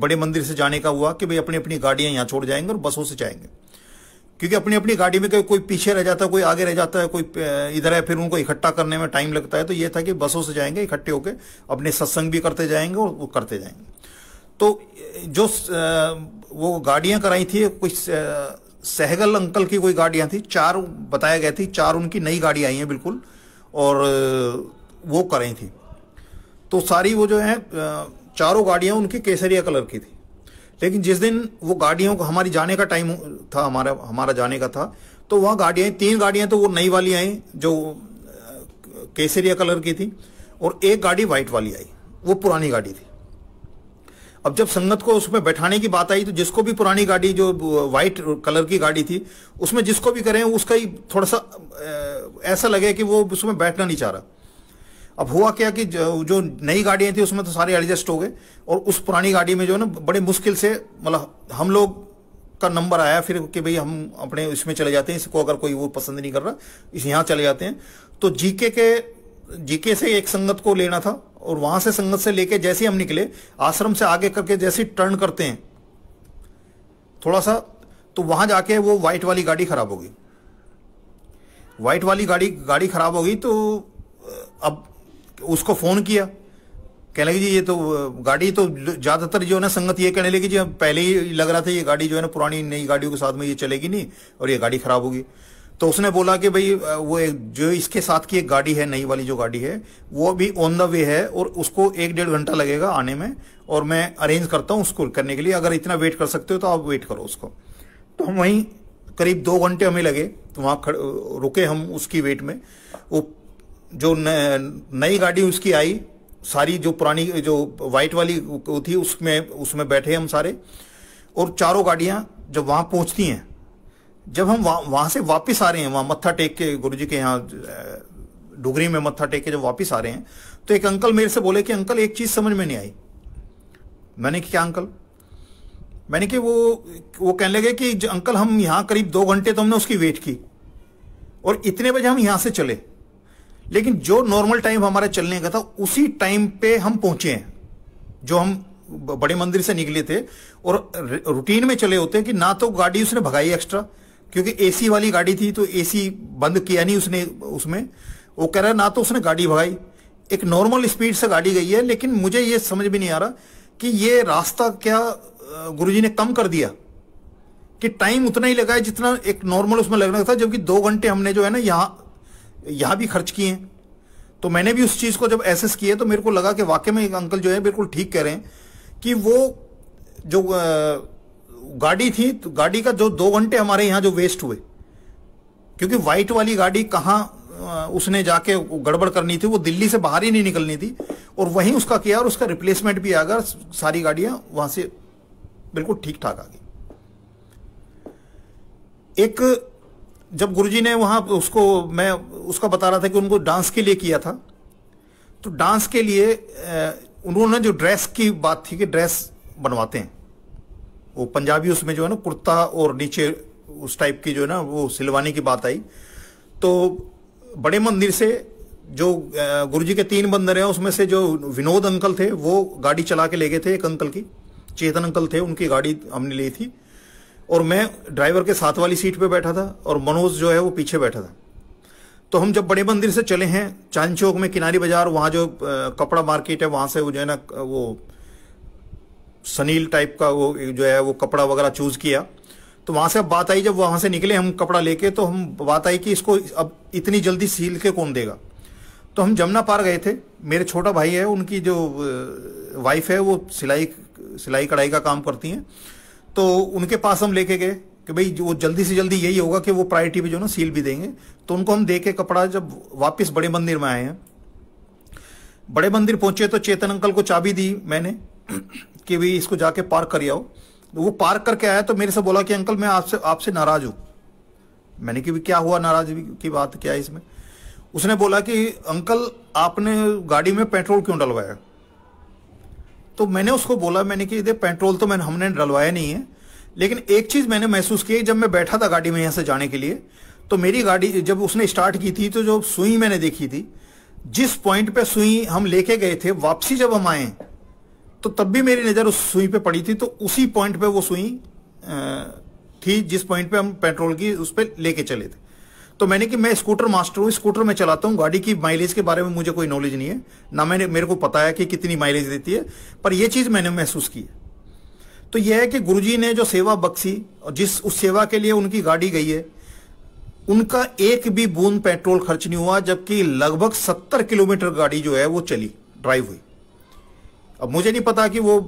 बड़े मंदिर से जाने का हुआ कि भाई अपनी अपनी गाड़ियाँ यहाँ छोड़ जाएँगे और बसों से जाएँगे। क्योंकि अपनी अपनी गाड़ी में कोई पीछे रह जाता है, कोई आगे रह जाता है, कोई इधर है, फिर उनको इकट्ठा करने में टाइम लगता है। तो ये था कि बसों से जाएँगे, इकट्ठे होकर अपने सत्संग भी करते जाएँगे और वो करते जाएँगे। तो जो वो गाड़ियाँ कराई थी, कोई सहगल अंकल की कोई गाड़ियाँ थी, चार बताया गया थी, चार उनकी नई गाड़ी आई हैं बिल्कुल, और, वो कराई थी। तो सारी वो जो है चारों गाड़ियाँ उनकी केसरिया कलर की थी। लेकिन जिस दिन वो गाड़ियों को, हमारी जाने का टाइम था, हमारा हमारा जाने का था तो वहाँ गाड़ियाँ, तीन गाड़ियाँ तो वो नई वाली आई, जो केसरिया कलर की थी, और एक गाड़ी व्हाइट वाली आई, वो पुरानी गाड़ी थी। अब जब संगत को उसमें बैठाने की बात आई तो जिसको भी पुरानी गाड़ी, जो व्हाइट कलर की गाड़ी थी, उसमें जिसको भी करें, उसका ही थोड़ा सा ऐसा लगे कि वो उसमें बैठना नहीं चाह रहा। अब हुआ क्या कि जो, नई गाड़ियाँ थी उसमें तो सारे एडजस्ट हो गए और उस पुरानी गाड़ी में जो है ना बड़े मुश्किल से मतलब हम लोग का नंबर आया फिर कि भाई हम अपने इसमें चले जाते हैं इसको अगर कोई वो पसंद नहीं कर रहा इस यहाँ चले जाते हैं। तो जीके के जीके से एक संगत को लेना था और वहाँ से संगत से लेके जैसे हम निकले आश्रम से आगे करके जैसे टर्न करते हैं थोड़ा सा तो वहाँ जाके वो व्हाइट वाली गाड़ी खराब होगी व्हाइट वाली गाड़ी गाड़ी खराब होगी तो अब उसको फ़ोन किया। कहने लगे, जी, ये तो गाड़ी तो ज़्यादातर जो है ना, संगत ये कहने लगी, जी पहले ही लग रहा था ये गाड़ी जो है ना, पुरानी, नई गाड़ियों के साथ में ये चलेगी नहीं, और ये गाड़ी खराब होगी। तो उसने बोला कि, भाई वो जो इसके साथ की एक गाड़ी है, नई वाली जो गाड़ी है, वो भी ऑन द वे है, और उसको एक डेढ़ घंटा लगेगा आने में, और मैं अरेंज करता हूँ उसको करने के लिए। अगर इतना वेट कर सकते हो तो आप वेट करो उसको। तो हम वहीं करीब दो घंटे हमें लगे तो वहाँ रुके हम उसकी वेट में। वो जो नई गाड़ी उसकी आई, सारी जो पुरानी, जो व्हाइट वाली थी, उसमें उसमें बैठे हम सारे, और चारों गाड़ियाँ जब वहाँ पहुँचती हैं, जब हम वहाँ वहाँ से वापस आ रहे हैं, वहाँ मत्था टेक के गुरु जी के यहाँ डुगरी में मत्था टेक के जब वापस आ रहे हैं तो एक अंकल मेरे से बोले कि, अंकल, एक चीज़ समझ में नहीं आई। मैंने कि, क्या अंकल? मैंने कि, वो वो कहने लगे कि, अंकल, हम यहाँ करीब दो घंटे तो हमने उसकी वेट की, और इतने बजे हम यहाँ से चले। लेकिन जो नॉर्मल टाइम हमारा चलने का था, उसी टाइम पे हम पहुँचे हैं, जो हम बड़े मंदिर से निकले थे और रूटीन में चले होते हैं कि ना तो गाड़ी उसने भगाई एक्स्ट्रा क्योंकि एसी वाली गाड़ी थी तो एसी बंद किया नहीं उसने उसमें। वो कह रहा है, ना तो उसने गाड़ी भगाई। एक नॉर्मल स्पीड से गाड़ी गई है, लेकिन मुझे ये समझ भी नहीं आ रहा कि ये रास्ता क्या गुरुजी ने कम कर दिया। कि टाइम उतना ही लगा है जितना एक नॉर्मल उसमें लगना था, जबकि दो घंटे हमने जो है ना यहाँ यहाँ भी खर्च किए हैं। तो मैंने भी उस चीज़ को जब एसेस किए तो मेरे को लगा कि वाकई में अंकल जो है बिल्कुल ठीक कह रहे हैं कि वो जो गाड़ी थी तो गाड़ी का जो दो घंटे हमारे यहाँ जो वेस्ट हुए, क्योंकि व्हाइट वाली गाड़ी कहाँ उसने जाके गड़बड़ करनी थी, वो दिल्ली से बाहर ही नहीं निकलनी थी, और वहीं उसका किया और उसका रिप्लेसमेंट भी आ गया सारी गाड़ियाँ वहाँ से बिल्कुल ठीक ठाक आ गई। एक जब गुरुजी ने वहाँ उसको, मैं उसका बता रहा था कि उनको डांस के लिए किया था तो डांस के लिए उन्होंने जो ड्रेस की बात थी कि ड्रेस बनवाते हैं। वो पंजाबी उसमें जो है ना, कुर्ता और नीचे उस टाइप की जो है ना, वो सिलवाने की बात आई। तो बड़े मंदिर से जो गुरुजी के तीन बंदर हैं, उसमें से जो विनोद अंकल थे, वो गाड़ी चला के ले गए थे एक अंकल की, चेतन अंकल थे, उनकी गाड़ी हमने ली थी। और मैं ड्राइवर के साथ वाली सीट पे बैठा था और मनोज जो है वो पीछे बैठा था। तो हम जब बड़े मंदिर से चले हैं चाँद चौक में किनारी बाज़ार, वहाँ जो कपड़ा मार्केट है, वहाँ से वो जो है ना, वो सनील टाइप का वो जो है वो कपड़ा वगैरह चूज़ किया। तो वहाँ से अब बात आई, जब वहाँ से निकले हम कपड़ा लेके तो हम बात आई कि इसको अब इतनी जल्दी सील के कौन देगा? तो हम जमुना पार गए थे। मेरे छोटा भाई है, उनकी जो वाइफ है, वो सिलाई सिलाई कढ़ाई का काम करती हैं। तो उनके पास हम लेके गए कि भाई, वो जल्दी से जल्दी यही होगा कि वो प्रायोरिटी पे जो ना सील भी देंगे। तो उनको हम दे के कपड़ा जब वापस बड़े मंदिर में आए हैं, बड़े मंदिर पहुँचे तो चेतन अंकल को चाबी दी मैंने कि भाई, इसको जाके पार्क कर आओ। वो पार्क करके आया तो मेरे से बोला कि अंकल, मैं आपसे आपसे नाराज़ हूँ। मैंने कि क्या हुआ नाराज़ की बात, क्या है इसमें? उसने बोला कि, अंकल, आपने गाड़ी में पेट्रोल क्यों डलवाया? तो मैंने उसको बोला, मैंने कि पेट्रोल तो मैंने, हमने डलवाया नहीं है। लेकिन एक चीज़ मैंने महसूस की, जब मैं बैठा था गाड़ी में यहाँ से जाने के लिए तो मेरी गाड़ी जब उसने स्टार्ट की थी तो जो सुई मैंने देखी थी, जिस पॉइंट पे सुई हम लेके गए थे, वापसी जब हम आए तो तब भी मेरी नज़र उस सुई पे पड़ी थी तो उसी पॉइंट पे वो सुई थी जिस पॉइंट पे हम पेट्रोल की उस पर लेके चले थे। तो मैंने कि मैं स्कूटर मास्टर हूँ, स्कूटर में चलाता हूँ, गाड़ी की माइलेज के बारे में मुझे कोई नॉलेज नहीं है, ना मैंने, मेरे को पता है कि कितनी माइलेज देती है, पर यह चीज़ मैंने महसूस की है। तो यह है कि गुरुजी ने जो सेवा बख्शी, और जिस, उस सेवा के लिए उनकी गाड़ी गई है, उनका एक भी बूंद पेट्रोल खर्च नहीं हुआ, जबकि लगभग सत्तर किलोमीटर गाड़ी जो है वो चली ड्राइव हुई। अब मुझे नहीं पता कि वो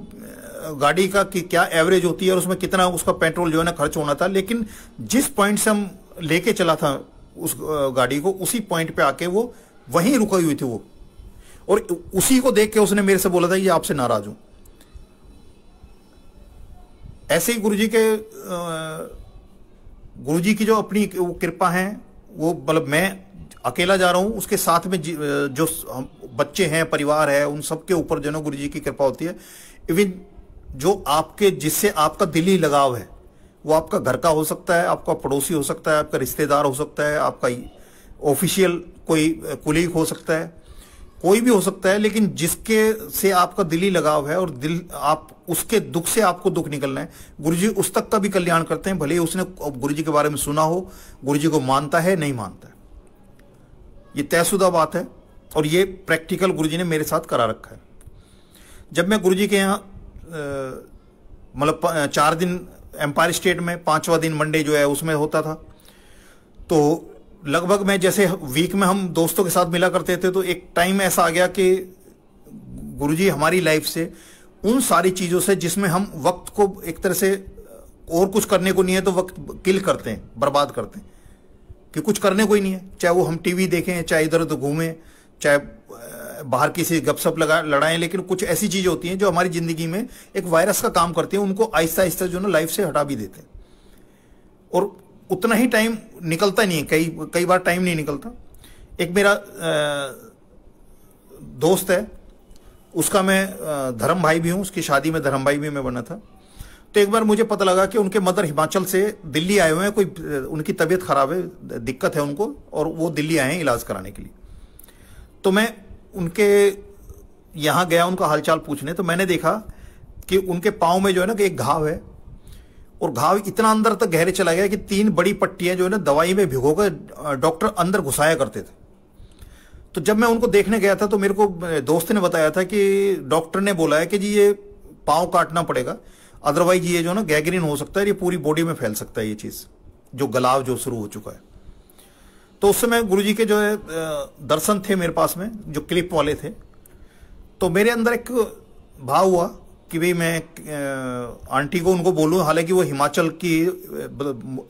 गाड़ी का कि क्या एवरेज होती है और उसमें कितना उसका पेट्रोल जो है ना खर्च होना था, लेकिन जिस पॉइंट से हम लेके चला था उस गाड़ी को उसी पॉइंट पे आके वो वहीं रुकी हुई थी वो। और उसी को देख के उसने मेरे से बोला था, ये आपसे नाराज़ हूँ। ऐसे ही गुरुजी के गुरुजी की जो अपनी कृपा है, वो मतलब मैं अकेला जा रहा हूँ, उसके साथ में जो बच्चे हैं, परिवार है, उन सबके ऊपर जो ना गुरु जी की कृपा होती है। इवन जो आपके, जिससे आपका दिली लगाव है वो आपका घर का हो सकता है, आपका पड़ोसी हो सकता है, आपका रिश्तेदार हो सकता है, आपका ऑफिशियल कोई कुलीग हो सकता है, कोई भी हो सकता है, लेकिन जिसके से आपका दिली लगाव है और दिल, आप उसके दुख से आपको दुख निकलना है। गुरुजी उस तक का भी कल्याण करते हैं, भले ही उसने गुरुजी के बारे में सुना हो, गुरुजी को मानता है, नहीं मानता है। ये तयशुदा बात है और ये प्रैक्टिकल गुरुजी ने मेरे साथ करा रखा है। जब मैं गुरुजी के यहाँ मतलब चार दिन एम्पायर स्टेट में पांचवा दिन मंडे जो है उसमें होता था। तो लगभग मैं जैसे वीक में हम दोस्तों के साथ मिला करते थे तो एक टाइम ऐसा आ गया कि गुरुजी हमारी लाइफ से उन सारी चीज़ों से जिसमें हम वक्त को एक तरह से, और कुछ करने को नहीं है तो वक्त किल करते हैं, बर्बाद करते हैं। कि कुछ करने को ही नहीं है, चाहे वो हम टीवी देखें, चाहे इधर उधर घूमें, चाहे बाहर किसी गपसप लगा, लड़ाएँ, लेकिन कुछ ऐसी चीज़ें होती हैं जो हमारी ज़िंदगी में एक वायरस का काम करती हैं, उनको आहिस्ता आहिस्ता जो ना लाइफ से हटा भी देते हैं। और उतना ही टाइम निकलता नहीं है, कई कई बार टाइम नहीं निकलता। एक मेरा दोस्त है, उसका मैं धर्म भाई भी हूँ, उसकी शादी में धर्म भाई भी मैं बना था। तो एक बार मुझे पता लगा कि उनके मदर हिमाचल से दिल्ली आए हुए हैं, कोई उनकी तबीयत खराब है, दिक्कत है उनको, और वो दिल्ली आए हैं इलाज कराने के लिए। तो मैं उनके यहाँ गया, उनका हालचाल पूछने तो मैंने देखा कि उनके पाँव में जो है ना कि एक घाव है, और घाव इतना अंदर तक गहरे चला गया कि तीन बड़ी पट्टियाँ जो है ना दवाई में भिगो कर डॉक्टर अंदर घुसाया करते थे। तो जब मैं उनको देखने गया था तो मेरे को दोस्त ने बताया था कि डॉक्टर ने बोला है कि जी ये पाँव काटना पड़ेगा, अदरवाइज़ ये जो है ना गैग्रीन हो सकता है, ये पूरी बॉडी में फैल सकता है ये चीज़, जो गलाव जो शुरू हो चुका है। तो उस समय गुरु जी के जो है दर्शन थे मेरे पास में, जो क्लिप वाले थे। तो मेरे अंदर एक भाव हुआ कि भाई मैं आंटी को उनको बोलूँ, हालाँकि वो हिमाचल की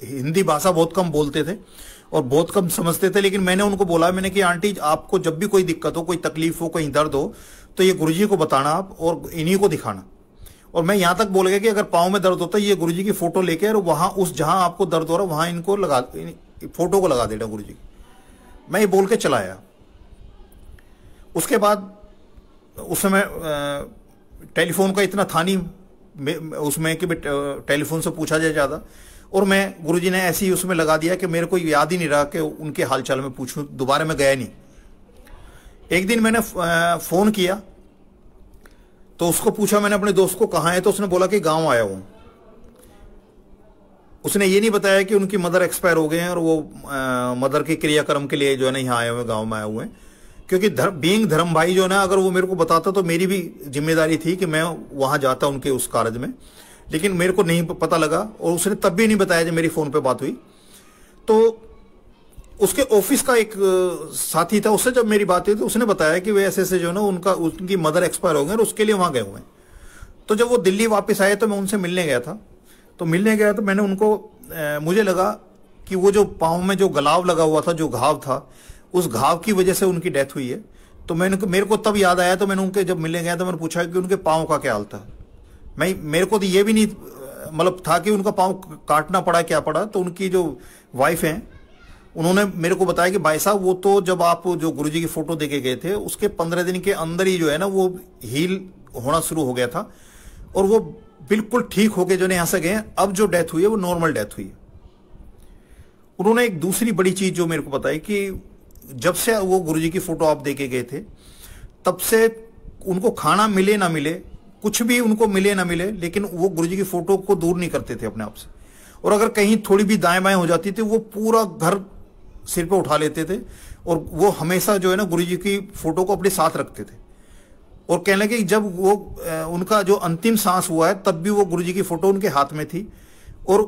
हिंदी भाषा बहुत कम बोलते थे और बहुत कम समझते थे, लेकिन मैंने उनको बोला, मैंने कि आंटी, आपको जब भी कोई दिक्कत हो, कोई तकलीफ़ हो, कहीं दर्द हो तो ये गुरुजी को बताना आप और इन्हीं को दिखाना। और मैं यहाँ तक बोल गया कि अगर पाँव में दर्द होता है, ये गुरुजी की फ़ोटो लेके और वहाँ उस, जहाँ आपको दर्द हो रहा है, वहाँ इनको लगा फ़ोटो को लगा देना गुरु जी मैं ये बोल के चलाया उसके बाद उस समय टेलीफोन का इतना था नहीं उसमें कि टेलीफोन से पूछा जाए ज़्यादा। और मैं, गुरुजी ने ऐसे ही उसमें लगा दिया कि मेरे को याद ही नहीं रहा कि उनके हालचाल में पूछूँ, दोबारा मैं गया नहीं। एक दिन मैंने फ़ोन किया तो उसको पूछा, मैंने अपने दोस्त को, कहा है? तो उसने बोला कि गाँव आया हूँ। उसने ये नहीं बताया कि उनकी मदर एक्सपायर हो गए हैं और वो आ, मदर के क्रियाक्रम के लिए जो है ना यहाँ आए हुए गाँव में आए हुए हैं। क्योंकि धर्म बींग धर्म भाई जो है ना अगर वो मेरे को बताता तो मेरी भी ज़िम्मेदारी थी कि मैं वहाँ जाता उनके उस कार्य में। लेकिन मेरे को नहीं पता लगा और उसने तब भी नहीं बताया जब मेरी फ़ोन पर बात हुई। तो उसके ऑफ़िस का एक साथी था उससे जब मेरी बात हुई तो उसने बताया कि वे ऐसे ऐसे जो है ना उनका उनकी मदर एक्सपायर हो गए और उसके लिए वहाँ गए हुए हैं। तो जब वो दिल्ली वापस आए तो मैं उनसे मिलने गया था। तो मिलने गया तो मैंने उनको मुझे लगा कि वो जो पाँव में जो गलाव लगा हुआ था, जो घाव था, उस घाव की वजह से उनकी डेथ हुई है। तो मैंने मेरे को तब याद आया तो मैंने उनके, जब मिलने गया तो मैंने पूछा कि उनके पाँव का क्या हाल था मैं, मेरे को तो ये भी नहीं मतलब था कि उनका पाँव काटना पड़ा, क्या पड़ा तो उनकी जो वाइफ है, उन्होंने मेरे को बताया कि भाई साहब, वो तो जब आप जो गुरुजी की फ़ोटो देके गए थे, उसके पंद्रह दिन के अंदर ही जो है ना, वो हील होना शुरू हो गया था। और वो बिल्कुल ठीक हो गए जो यहाँ से गए अब जो डेथ हुई है, वो नॉर्मल डेथ हुई है। उन्होंने एक दूसरी बड़ी चीज़ जो मेरे को बताई कि जब से वो गुरुजी की फ़ोटो आप देके गए थे, तब से उनको खाना मिले ना मिले, कुछ भी उनको मिले ना मिले, लेकिन वो गुरुजी की फ़ोटो को दूर नहीं करते थे अपने आप से। और अगर कहीं थोड़ी भी दाएँ बाएँ हो जाती थी, वो पूरा घर सिर पे उठा लेते थे, और वो हमेशा जो है ना गुरु जी की फ़ोटो को अपने साथ रखते थे। और कहने लगे जब वो उनका जो अंतिम सांस हुआ है तब भी वो गुरु जी की फ़ोटो उनके हाथ में थी। और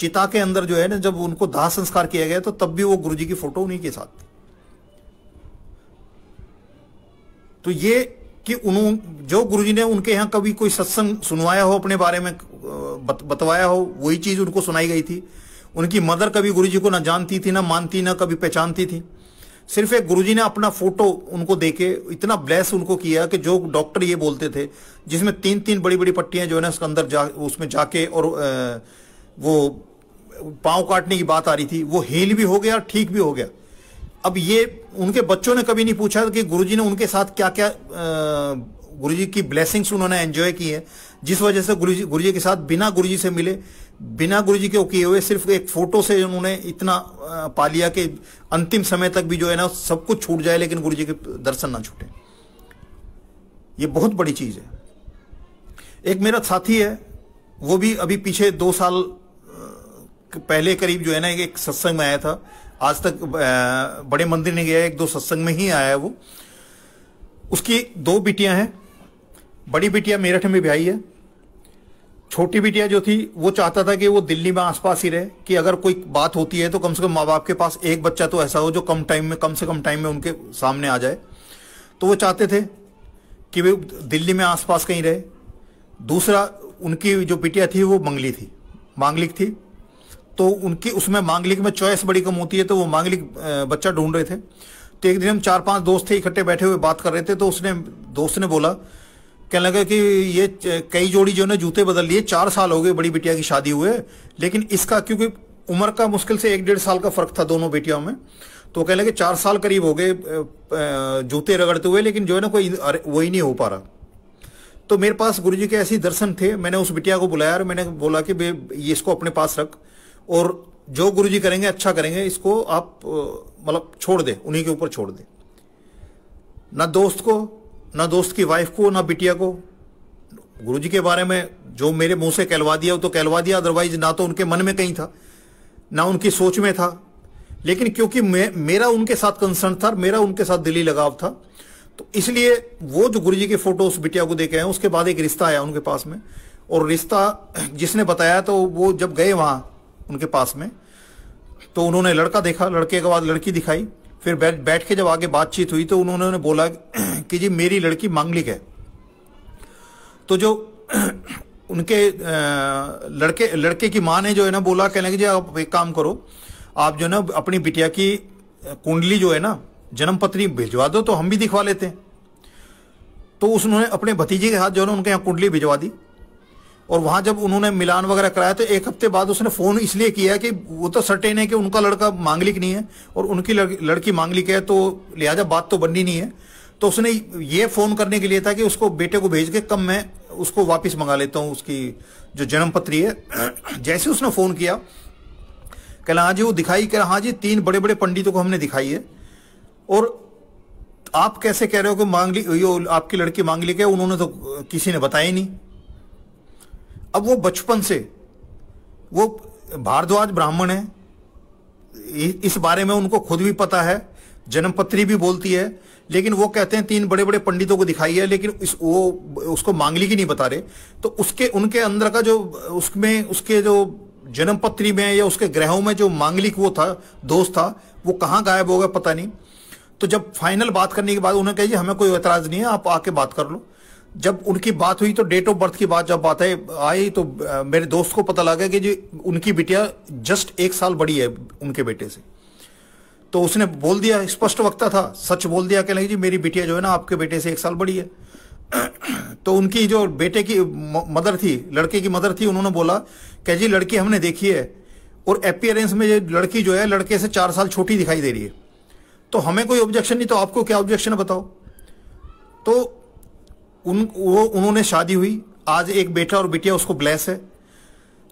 चिता के अंदर जो है ना जब उनको दाह संस्कार किया गया तो तब भी वो गुरु जी की फ़ोटो उन्हीं के साथ थी। तो ये कि उन्होंने जो गुरुजी ने उनके यहाँ कभी कोई सत्संग सुनवाया हो अपने बारे में बत, बतवाया हो वही चीज़ उनको सुनाई गई थी। उनकी मदर कभी गुरुजी को ना जानती थी ना मानती ना कभी पहचानती थी। सिर्फ़ एक गुरुजी ने अपना फ़ोटो उनको देके इतना ब्लेस उनको किया कि जो डॉक्टर ये बोलते थे, जिसमें तीन तीन बड़ी बड़ी पट्टियाँ जो है ना उसके अंदर जा, उसमें जाके और वो पाँव काटने की बात आ रही थी, वो हील भी हो गया ठीक भी हो गया। अब ये उनके बच्चों ने कभी नहीं पूछा कि गुरुजी ने उनके साथ क्या क्या गुरुजी की ब्लेसिंग्स उन्होंने एंजॉय की है, जिस वजह से गुरुजी गुरुजी के साथ बिना गुरुजी से मिले। बिना गुरु जी के किए हुए, सिर्फ़ एक फ़ोटो से उन्होंने इतना पा लिया कि अंतिम समय तक भी जो है ना, सब कुछ छूट जाए, लेकिन गुरु जी के दर्शन ना छूटे। ये बहुत बड़ी चीज़ है। एक मेरा साथी है, वो भी अभी पीछे दो साल पहले करीब जो है ना, एक सत्संग में आया था। आज तक बड़े मंदिर नहीं गया, एक दो सत्संग में ही आया है वो। उसकी दो बिटियाँ हैं। बड़ी बिटिया मेरठ में ब्याई है। छोटी बिटिया जो थी, वो चाहता था कि वो दिल्ली में आसपास ही रहे, कि अगर कोई बात होती है तो कम से कम माँ बाप के पास एक बच्चा तो ऐसा हो जो कम टाइम में, कम से कम टाइम में उनके सामने आ जाए। तो वो चाहते थे कि वे दिल्ली में आसपास कहीं रहे। दूसरा, उनकी जो बिटिया थी, वो मंगली थी, मांगलिक थी। तो उनकी, उसमें मांगलिक में चॉइस बड़ी कम होती है तो वो मांगलिक बच्चा ढूंढ रहे थे। तो एक दिन हम चार पाँच दोस्त थे, इकट्ठे बैठे हुए बात कर रहे थे तो उसने, दोस्त ने बोला कहने लगा कि ये कई जोड़ी जो है जूते बदल लिए, चार साल हो गए बड़ी बिटिया की शादी हुए, लेकिन इसका क्योंकि उम्र का मुश्किल से एक डेढ़ साल का फ़र्क था दोनों बेटियों में तो कहने लगे चार साल करीब हो गए जूते रगड़ते हुए, लेकिन जो है ना कोई वही नहीं हो पा रहा। तो मेरे पास गुरु जी के ऐसे दर्शन थे, मैंने उस बिटिया को बुलाया और मैंने बोला कि ये इसको अपने पास रख और जो गुरु जी करेंगे अच्छा करेंगे, इसको आप मतलब छोड़ दे, उन्हीं के ऊपर छोड़ दे। ना दोस्त को ना दोस्त की वाइफ को ना बिटिया को। गुरु जी के बारे में जो मेरे मुँह से कहलवा दिया वो तो कहलवा दिया अदरवाइज़ ना तो उनके मन में कहीं था ना उनकी सोच में था। लेकिन क्योंकि मे, मेरा उनके साथ कंसर्न था मेरा उनके साथ दिली लगाव था तो इसलिए वो जो गुरु जी के फ़ोटो उस बिटिया को देखे हैं उसके बाद एक रिश्ता आया उनके पास में। और रिश्ता जिसने बताया तो वो जब गए वहाँ उनके पास में तो उन्होंने लड़का देखा लड़के के बाद लड़की दिखाई। फिर बैठ बैठ के जब आगे बातचीत हुई तो उन्होंने बोला कि जी, मेरी लड़की मांगलिक है। तो जो उनके लड़के लड़के की माँ ने जो है ना बोला, कहने की जी, आप एक काम करो, आप जो है ना अपनी बिटिया की कुंडली जो है ना जन्म पत्री भिजवा दो तो हम भी दिखवा लेते हैं। तो उसने अपने भतीजे के हाथ जो है ना उनके यहाँ कुंडली भिजवा दी। और वहाँ जब उन्होंने मिलान वगैरह कराया तो एक हफ़्ते बाद उसने फ़ोन इसलिए किया कि वो तो सर्टेन है कि उनका लड़का मांगलिक नहीं है और उनकी लड़की मांगलिक है तो लिहाजा बात तो बननी नहीं है। तो उसने ये फ़ोन करने के लिए था कि उसको बेटे को भेज के कम मैं उसको वापस मंगा लेता हूँ, उसकी जो जन्म पत्री है। जैसे उसने फ़ोन किया, कहला हाँ जी, वो दिखाई कह हाँ जी, तीन बड़े बड़े पंडितों को हमने दिखाई है और आप कैसे कह रहे हो कि मांगली यो, आपकी लड़की मांगलिक है? उन्होंने तो किसी ने बताया नहीं। अब वो बचपन से, वो भारद्वाज ब्राह्मण है। इस बारे में उनको खुद भी पता है जन्मपत्री भी बोलती है, लेकिन वो कहते हैं तीन बड़े बड़े पंडितों को दिखाई है, लेकिन इस, वो, उसको मांगलिक ही नहीं बता रहे। तो उसके, उनके अंदर का जो, उसमें, उसके जो जन्मपत्री में या उसके ग्रहों में जो मांगलिक वो था दोस्त था, वो कहाँ गायब हो गया पता नहीं। तो जब फाइनल बात करने के बाद उन्होंने कहा हमें कोई एतराज़ नहीं है, आप आके बात कर लो। जब उनकी बात हुई तो डेट ऑफ़ बर्थ की बात जब बात आई तो मेरे दोस्त को पता लगा कि जी, उनकी बिटिया जस्ट एक साल बड़ी है उनके बेटे से। तो उसने बोल दिया, स्पष्ट वक्ता था, सच बोल दिया कि जी, मेरी बिटिया जो है ना, आपके बेटे से एक साल बड़ी है। तो उनकी जो बेटे की मदर थी, लड़के की मदर थी, उन्होंने बोला कि जी, लड़की हमने देखी है और अपियरेंस में लड़की जो है, लड़के से चार साल छोटी दिखाई दे रही है। तो हमें कोई ऑब्जेक्शन नहीं तो आपको क्या ऑब्जेक्शन है बताओ? तो उन, वो, उन्होंने शादी हुई। आज एक बेटा और बेटिया उसको ब्लेस है।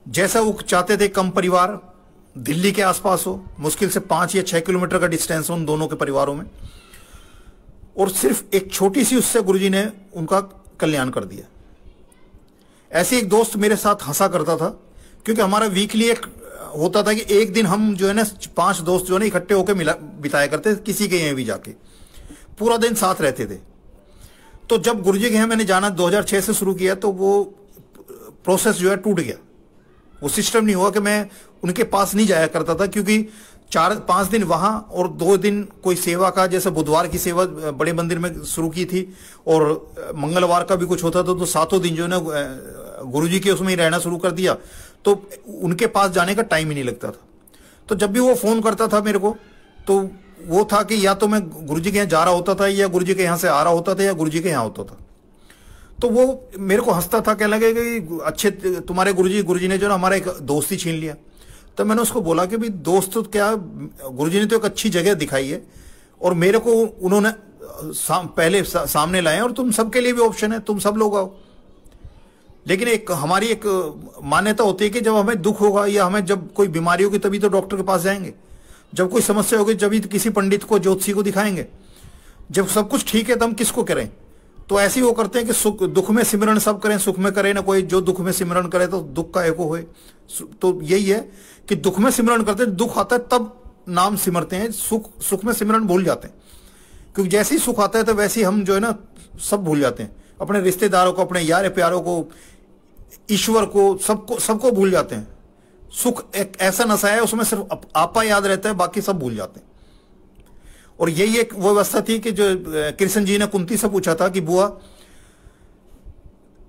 जैसा वो चाहते थे कम परिवार, दिल्ली के आसपास हो, मुश्किल से पाँच या छह किलोमीटर का डिस्टेंस हो उन दोनों के परिवारों में। और सिर्फ़ एक छोटी सी उससे गुरुजी ने उनका कल्याण कर दिया। ऐसे एक दोस्त मेरे साथ हंसा करता था, क्योंकि हमारा वीकली एक होता था कि एक दिन हम जो है ना, पाँच दोस्त जो है ना इकट्ठे होकर मिला, बिताया करते किसी के यहाँ भी जाके। पूरा दिन साथ रहते थे। तो जब गुरुजी के यहाँ मैंने जाना 2006 से शुरू किया तो वो प्रोसेस जो है टूट गया। वो सिस्टम नहीं हुआ कि मैं उनके पास नहीं जाया करता था, क्योंकि चार, पाँच दिन वहाँ और दो दिन कोई सेवा का, जैसे बुधवार की सेवा बड़े मंदिर में शुरू की थी, और मंगलवार का भी कुछ होता था तो सातों दिन जो है ना गुरु जी के उसमें ही रहना शुरू कर दिया। तो उनके पास जाने का टाइम ही नहीं लगता था। तो जब भी वो फ़ोन करता था मेरे को तो वो था कि या तो मैं गुरु जी के यहाँ जा रहा होता था या गुरु जी के यहाँ से आ रहा होता था या गुरु जी के यहाँ होता था। तो वो मेरे को हंसता था कहने लगे कि अच्छे तुम्हारे गुरुजी गुरुजी ने जो ना हमारा एक दोस्त ही छीन लिया। तो मैंने उसको बोला कि भाई दोस्त तो क्या गुरुजी ने तो एक अच्छी जगह दिखाई है और मेरे को उन्होंने सा, पहले सा, सामने लाए और तुम सबके लिए भी ऑप्शन है तुम सब लोग आओ। लेकिन एक हमारी एक मान्यता होती है कि जब हमें दुख होगा या हमें जब कोई बीमारी होगी तभी तो डॉक्टर के पास जाएँगे। जब कोई समस्या होगी, जब किसी पंडित को, ज्योतिषी को दिखाएँगे, जब सब कुछ ठीक है तो हम किसको करें? तो ऐसे ही वो करते हैं कि सुख, दुख में सिमरण सब करें, सुख में करें, ना कोई जो दुख में सिमरण करे तो दुख का एको होए। तो यही है कि दुख में सिमरण करते हैं, दुख आता है, तब नाम सिमरते हैं, सुख सुख में सिमरण भूल जाते हैं। क्योंकि जैसे ही सुख आता है तो वैसे ही हम जो है ना, सब भूल जाते हैं। अपने रिश्तेदारों को, अपने यार प्यारों को, ईश्वर को, सबको सबको भूल जाते हैं। सुख, एक ऐसा नशा है, उसमें सिर्फ़ आपा याद रहता है, बाकी सब भूल जाते हैं। और यही एक वो व्यवस्था थी कि जो कृष्ण जी ने कुंती से पूछा था कि, बुआ,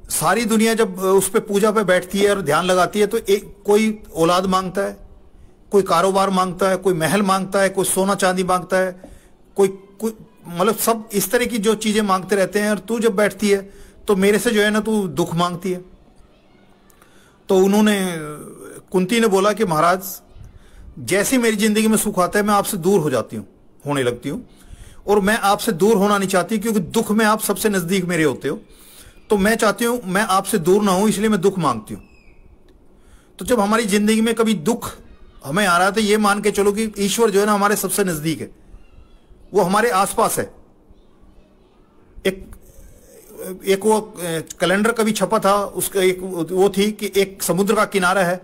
सारी दुनिया जब उस पर पूजा पे बैठती है और ध्यान लगाती है तो एक, कोई औलाद माँगता है? कोई कारोबार माँगता है? कोई महल माँगता है? कोई सोना चांदी माँगता है? कोई कोई मतलब सब इस तरह की जो चीज़ें मांगते रहते हैं, और तू जब बैठती है तो मेरे से जो है ना, तू दुख मांगती है। तो उन्होंने कुंती ने बोला कि महाराज, जैसे मेरी ज़िंदगी में सुख आता है, मैं आपसे दूर हो जाती हूँ, होने लगती हूँ। और मैं आपसे दूर होना नहीं चाहती, क्योंकि दुख में आप सबसे नज़दीक मेरे होते हो। तो मैं चाहती हूँ, मैं आपसे दूर ना हूँ, इसलिए मैं दुख मांगती हूँ। तो जब हमारी ज़िंदगी में कभी दुख हमें आ रहा है तो ये मान के चलो कि ईश्वर जो है ना हमारे सबसे नज़दीक है। वो हमारे आसपास है। एक एक वो कैलेंडर कभी छपा था, उसका एक, वो थी कि एक समुद्र का किनारा है।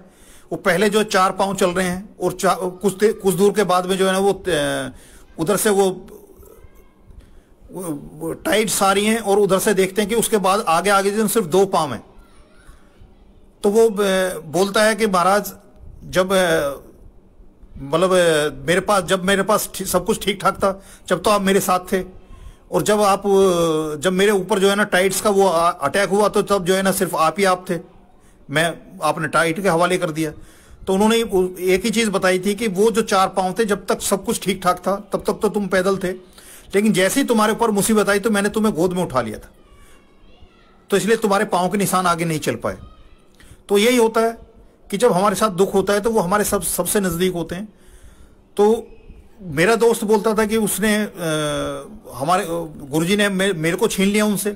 वो पहले जो चार पाँव चल रहे हैं और कुछ कुछ दूर के बाद में जो है ना वो उधर से वो, आ रही हैं और उधर से देखते हैं कि उसके बाद आगे आगे जो सिर्फ़ दो पाम है। तो वो बोलता है कि महाराज जब मतलब मेरे पास जब मेरे पास सब कुछ ठीक ठाक था जब तो आप मेरे साथ थे और जब आप जब मेरे ऊपर जो है ना टाइट्स का वो अटैक हुआ तो तब जो है ना सिर्फ़ आप ही आप थे। मैं आपने टाइट के हवाले कर दिया। तो उन्होंने एक ही चीज़ बताई थी कि वो जो चार पाँव थे जब तक सब कुछ ठीक ठाक था तब तक तो तुम पैदल थे। लेकिन जैसे ही तुम्हारे ऊपर मुसीबत आई तो मैंने तुम्हें गोद में उठा लिया था। तो इसलिए तुम्हारे पाँव के निशान आगे नहीं चल पाए। तो यही होता है कि जब हमारे साथ दुख होता है तो वो हमारे सब सबसे नज़दीक होते हैं। तो मेरा दोस्त बोलता था कि उसने आ, हमारे गुरुजी ने मे, मेरे को छीन लिया उनसे।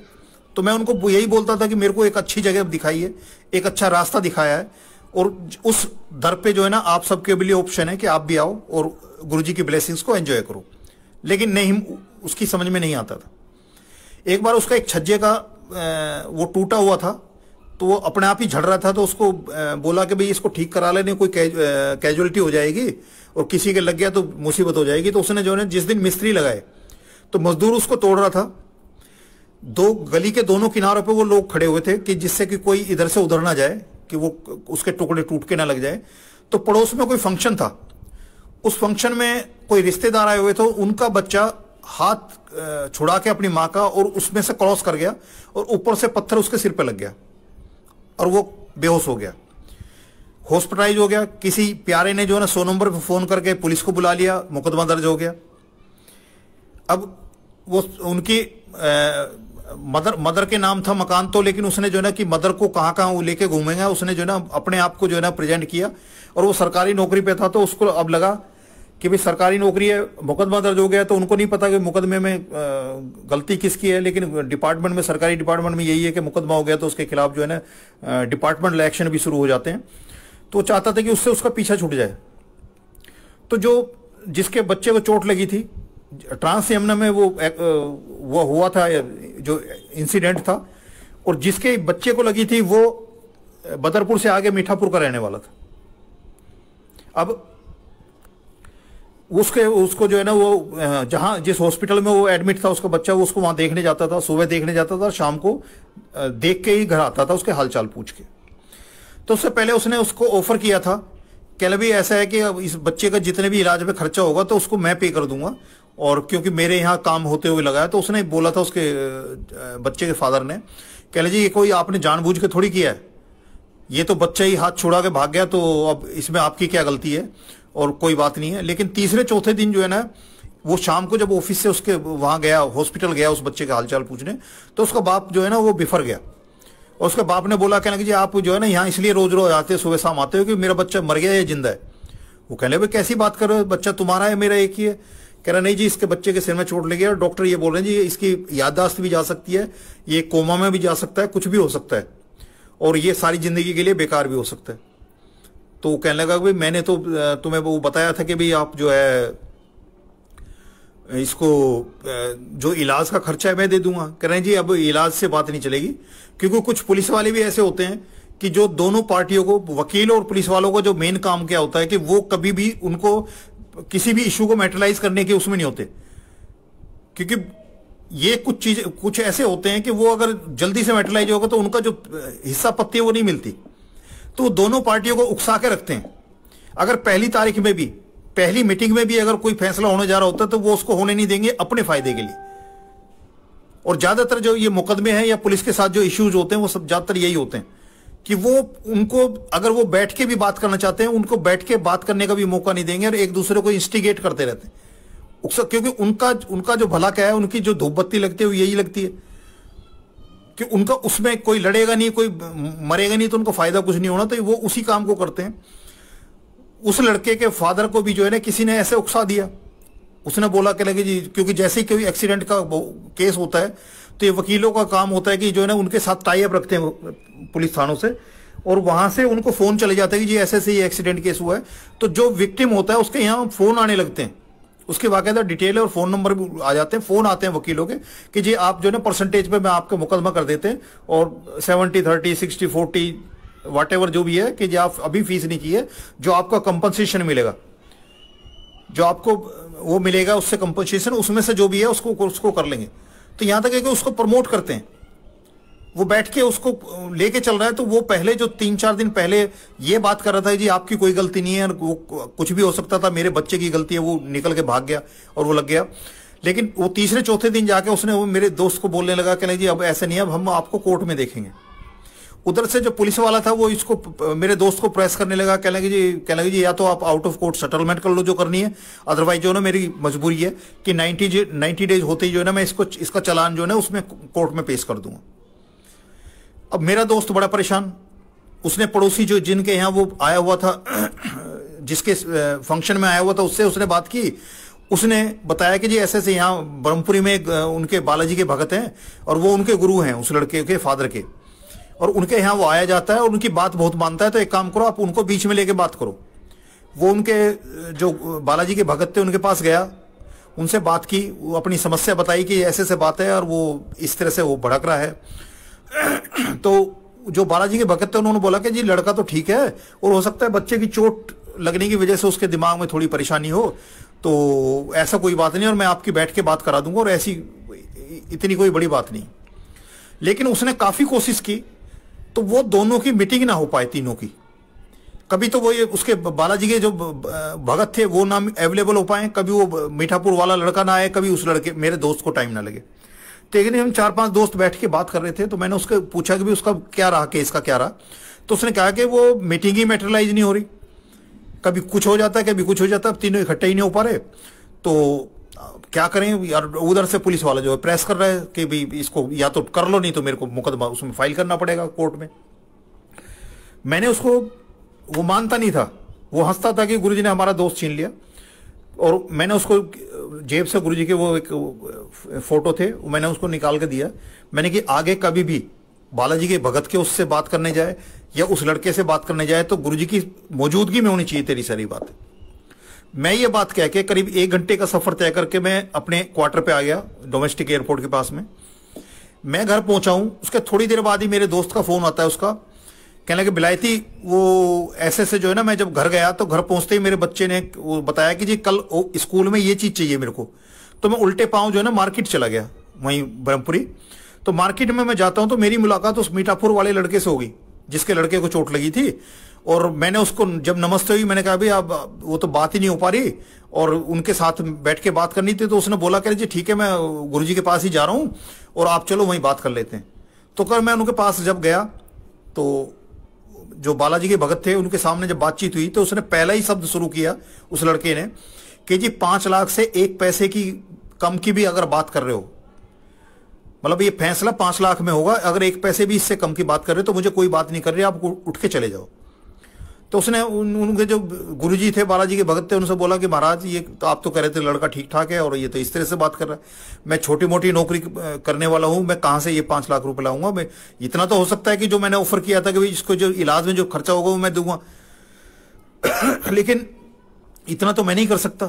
तो मैं उनको यही बोलता था कि मेरे को एक अच्छी जगह दिखाई है, एक अच्छा रास्ता दिखाया है, और उस दर पे जो है ना, आप सबके लिए ऑप्शन है कि आप भी आओ और गुरुजी की ब्लेसिंग्स को एंजॉय करो। लेकिन नहीं, उसकी समझ में नहीं आता था। एक बार उसका एक छज्जे का वो टूटा हुआ था तो वो अपने आप ही झड़ रहा था तो उसको बोला कि भाई इसको ठीक करा लेने, कोई कैजुअलिटी हो जाएगी, और किसी के लग गया तो मुसीबत हो जाएगी तो उसने जो है जिस दिन मिस्त्री लगाए तो मजदूर उसको तोड़ रहा था दो गली के दोनों किनारों पे वो लोग खड़े हुए थे कि जिससे कि कोई इधर से उधर ना जाए, कि वो उसके टुकड़े टूट के ना लग जाए। तो पड़ोस में कोई फ़ंक्शन था। उस फ़ंक्शन में कोई रिश्तेदार आए हुए थे, उनका बच्चा हाथ छुड़ा के अपनी माँ का और उसमें से क्रॉस कर गया और ऊपर से पत्थर उसके सिर पर लग गया और वो बेहोश हो गया। हॉस्पिटलाइज हो गया। किसी प्यारे ने जो है ना सौ नंबर पर फ़ोन करके पुलिस को बुला लिया, मुकदमा दर्ज हो गया। अब वो उनकी मदर मदर के नाम था मकान तो लेकिन उसने जो है ना कि मदर को कहाँ कहाँ वो लेके घूमेंगे, उसने जो है ना अपने आप को जो है ना प्रेजेंट किया। और वो सरकारी नौकरी पे था तो उसको अब लगा कि भाई सरकारी नौकरी है, मुकदमा दर्ज हो गया तो उनको नहीं पता कि मुकदमे में गलती किसकी है, लेकिन डिपार्टमेंट में, सरकारी डिपार्टमेंट में यही है कि मुकदमा हो गया तो उसके खिलाफ जो है ना डिपार्टमेंट एक्शन भी शुरू हो जाते हैं। तो चाहता था कि उससे उसका पीछा छूट जाए। तो जो जिसके बच्चे को चोट लगी थी ट्रांस यमुना में वो वो हुआ था जो इंसिडेंट था, और जिसके बच्चे को लगी थी, वो बदरपुर से आगे मीठापुर का रहने वाला था। अब उसके, उसको जो है ना, वो जहाँ, जिस हॉस्पिटल में वो एडमिट था, उसका बच्चा, वो उसको वहाँ देखने जाता था, सुबह देखने जाता था, शाम को देख के ही घर आता था, उसके हालचाल पूछ के। तो उससे पहले उसने उसको ऑफ़र किया था, कह भी ऐसा है कि इस बच्चे का जितने भी इलाज में खर्चा होगा तो उसको मैं पे कर दूँगा और क्योंकि मेरे यहाँ काम होते हुए लगाया तो उसने बोला था उसके बच्चे के फादर ने, कह जी ये कोई आपने जानबूझ के थोड़ी किया है? ये तो बच्चा ही हाथ छुड़ा के भाग गया तो अब इसमें आपकी क्या गलती है? और कोई बात नहीं है। लेकिन तीसरे, चौथे दिन जो है ना, वो शाम को जब ऑफ़िस से उसके, वहाँ गया, हॉस्पिटल गया उस बच्चे का हालचाल पूछने तो उसका बाप जो है ना, वो बिफर गया। और उसके बाप ने बोला, कहना कि जी आप जो है ना, यहाँ इसलिए रोज रोज आते, सुबह शाम आते हो कि मेरा बच्चा मर गया या ज़िंदा है? वो कहने भाई, कैसी बात कर रहे हो? बच्चा तुम्हारा है, मेरा एक ही है। कह रहा, नहीं जी, इसके बच्चे के सिर में चोट लगी और डॉक्टर ये बोल रहे हैं, जी, इसकी याददाश्त भी जा सकती है, ये कोमा में भी जा सकता है, कुछ भी हो सकता है, और ये सारी ज़िंदगी के लिए बेकार भी हो सकता है। तो वो कहने लगा भाई, मैंने तो तुम्हें वो बताया था कि भाई आप जो है, इसको जो इलाज का खर्चा है मैं दे दूँगा। कह रहे हैं, जी, अब इलाज से बात नहीं चलेगी, क्योंकि कुछ पुलिस वाले भी ऐसे होते हैं कि जो दोनों पार्टियों को, वकील और पुलिस वालों का जो मेन काम क्या होता है कि वो कभी भी उनको किसी भी इशू को मेटलाइज करने के उसमें नहीं होते। क्योंकि ये कुछ चीज़, कुछ ऐसे होते हैं कि वो अगर जल्दी से मेटलाइज होगा तो उनका जो हिस्सा पत्ती है वो नहीं मिलती। तो दोनों पार्टियों को उकसा के रखते हैं। अगर पहली तारीख में भी, पहली मीटिंग में भी अगर कोई फैसला होने जा रहा होता है तो वो उसको होने नहीं देंगे अपने फ़ायदे के लिए। और ज़्यादातर जो ये मुकदमे हैं या पुलिस के साथ जो इश्यूज़ होते हैं वो सब ज़्यादातर यही होते हैं। कि वो, उनको अगर वो बैठ के भी बात करना चाहते हैं, उनको बैठ के बात करने का भी मौका नहीं देंगे और एक दूसरे को इंस्टिगेट करते रहते हैं। क्योंकि उनका उनका जो भला क्या है, उनकी जो धूप बत्ती लगती है, वो यही लगती है। कि उनका, उसमें कोई लड़ेगा नहीं, कोई मरेगा नहीं तो उनको फ़ायदा कुछ नहीं होना तो वो उसी काम को करते हैं। उस लड़के के फादर को भी जो है ना, किसी ने ऐसे उकसा दिया। उसने बोला कि लगे जी, क्योंकि जैसे ही कोई एक्सीडेंट का केस होता है तो ये वकीलों का काम होता है कि जो है ना, उनके साथ टाइप रखते हैं पुलिस थानों से, और वहाँ से उनको फ़ोन चले जाते हैं कि जी ऐसे से ये एक्सीडेंट केस हुआ है। तो जो विक्टिम होता है, उसके यहाँ फ़ोन आने लगते हैं। उसके बाकायदा डिटेल और फ़ोन नंबर भी आ जाते हैं। फ़ोन आते हैं वकीलों के कि जी आप जो ना परसेंटेज पे मैं आपका मुकदमा कर देते हैं और seventy thirty sixty forty watt जो भी है कि जी आप अभी फ़ीस नहीं की है जो आपका कंपनसेशन मिलेगा। जो आपको वो मिलेगा, उससे कंपनसेशन उसमें से जो भी है उसको उसको कर लेंगे। तो यहाँ तक है कि उसको प्रमोट करते हैं। वो बैठ के उसको लेके चल रहा है तो वो पहले जो तीन चार दिन पहले ये बात कर रहा था, जी, आपकी कोई गलती नहीं है वो कुछ भी हो सकता था, मेरे बच्चे की गलती है, वो निकल के भाग गया और वो लग गया। लेकिन वो तीसरे चौथे दिन जाके उसने वो मेरे दोस्त को बोलने लगा कि, नहीं जी, अब ऐसे नहीं अब हम आपको कोर्ट में देखेंगे। उधर से जो पुलिस वाला था, वो इसको मेरे दोस्त को प्रेस करने लगा, कहने लगे, जी, कहने लगे, जी, या तो आप आउट ऑफ़ कोर्ट सेटलमेंट कर लो, जो करनी है अदरवाइज़ जो है ना, मेरी मजबूरी है कि 90 नाइन्टी डेज़ होते ही जो है ना, मैं इसको, इसका चलान जो है ना, उसमें कोर्ट में पेश कर दूँगा। अब मेरा दोस्त बड़ा परेशान। उसने पड़ोसी जो जिनके यहाँ वो आया हुआ था, जिसके फ़ंक्शन में आया हुआ था, उससे उसने बात की। उसने बताया कि जी ऐसे ऐसे यहाँ ब्रह्मपुरी में उनके बालाजी के भगत हैं और वो उनके गुरु हैं, उस लड़के के फादर के। और उनके यहाँ वो आया जाता है और उनकी बात बहुत मानता है तो एक काम करो, आप उनको बीच में लेके बात करो। वो उनके जो बालाजी के भगत थे, उनके पास गया। उनसे बात की, वो अपनी समस्या बताई कि ऐसे ऐसे बात है और वो इस तरह से वो भड़क रहा है। तो जो बालाजी के भगत थे, उन्होंने बोला कि जी, लड़का तो ठीक है, और हो सकता है बच्चे की चोट लगने की वजह से उसके दिमाग में थोड़ी परेशानी हो तो ऐसा कोई बात नहीं, और मैं आपकी बैठ के बात करा दूँगा, और ऐसी इतनी कोई बड़ी बात नहीं। लेकिन उसने काफ़ी कोशिश की तो वो दोनों की मीटिंग ना हो पाए तीनों की। कभी तो वो ये उसके बालाजी के जो भगत थे, वो ना अवेलेबल हो पाए, कभी वो मीठापुर वाला लड़का ना आए, कभी उस लड़के, मेरे दोस्त को टाइम ना लगे। तो लेकिन हम चार पाँच दोस्त बैठ के बात कर रहे थे तो मैंने उसके पूछा कि भी उसका क्या रहा, केस का क्या रहा? तो उसने कहा कि वो मीटिंग ही मेटेरियलाइज नहीं हो रही। कभी कुछ हो जाता है, कभी कुछ हो जाता है तीनों इकट्ठे ही नहीं हो पा रहे। तो क्या करें? यार, उधर से पुलिस वाला जो है प्रेस कर रहा है कि भाई इसको या तो कर लो, नहीं तो मेरे को मुकदमा उसमें फ़ाइल करना पड़ेगा कोर्ट में। मैंने उसको, वो मानता नहीं था। वो हंसता था कि गुरुजी ने हमारा दोस्त छीन लिया। और मैंने उसको, जेब से गुरुजी के वो एक फ़ोटो थे मैंने उसको निकाल के दिया। मैंने कि आगे कभी भी बालाजी के भगत के उससे बात करने जाए या उस लड़के से बात करने जाए तो गुरुजी की मौजूदगी में होनी चाहिए तेरी सारी बात। मैं ये बात कह के करीब एक घंटे का सफ़र तय करके मैं अपने क्वार्टर पे आ गया, डोमेस्टिक एयरपोर्ट के पास में। मैं घर पहुँचा हूँ, उसके थोड़ी देर बाद ही मेरे दोस्त का फ़ोन आता है उसका। कहने लगे बिलायती वो ऐसे से जो है ना, मैं जब घर गया तो घर पहुँचते ही मेरे बच्चे ने वो बताया कि जी, कल स्कूल में ये चीज़ चाहिए मेरे को। तो मैं उल्टे पाऊँ जो है ना, मार्केट चला गया, वहीं ब्रह्मपुरी। तो मार्केट में मैं जाता हूँ तो मेरी मुलाकात उस मीठापुर वाले लड़के से होगी, जिसके लड़के को चोट लगी थी। और मैंने उसको जब नमस्ते हुई, मैंने कहा भाई अब वो तो बात ही नहीं हो पा रही। और उनके साथ बैठ के बात करनी थी तो उसने बोला, कह रहे, जी, ठीक है, मैं गुरुजी के पास ही जा रहा हूँ और आप चलो, वहीं बात कर लेते हैं। तो कल मैं उनके पास जब गया तो जो बालाजी के भगत थे, उनके सामने जब बातचीत हुई तो उसने पहला ही शब्द शुरू किया उस लड़के ने कि जी, पाँच लाख से एक पैसे की कम की भी अगर बात कर रहे हो मतलब ये फैसला पाँच लाख में होगा, अगर एक पैसे भी इससे कम की बात कर रहे हो तो मुझे कोई बात नहीं कर रही, आप उठ के चले जाओ। तो उसने उन, उनके जो गुरुजी थे बालाजी के भगत थे उनसे बोला कि महाराज ये तो आप तो कह रहे थे लड़का ठीक ठाक है और ये तो इस तरह से बात कर रहा है। मैं छोटी मोटी नौकरी करने वाला हूँ मैं कहाँ से ये पाँच लाख रुपए लाऊँगा? मैं इतना तो हो सकता है कि जो मैंने ऑफ़र किया था कि भाई इसको जो इलाज में जो खर्चा होगा वो मैं दूँगा। लेकिन इतना तो मैं नहीं कर सकता।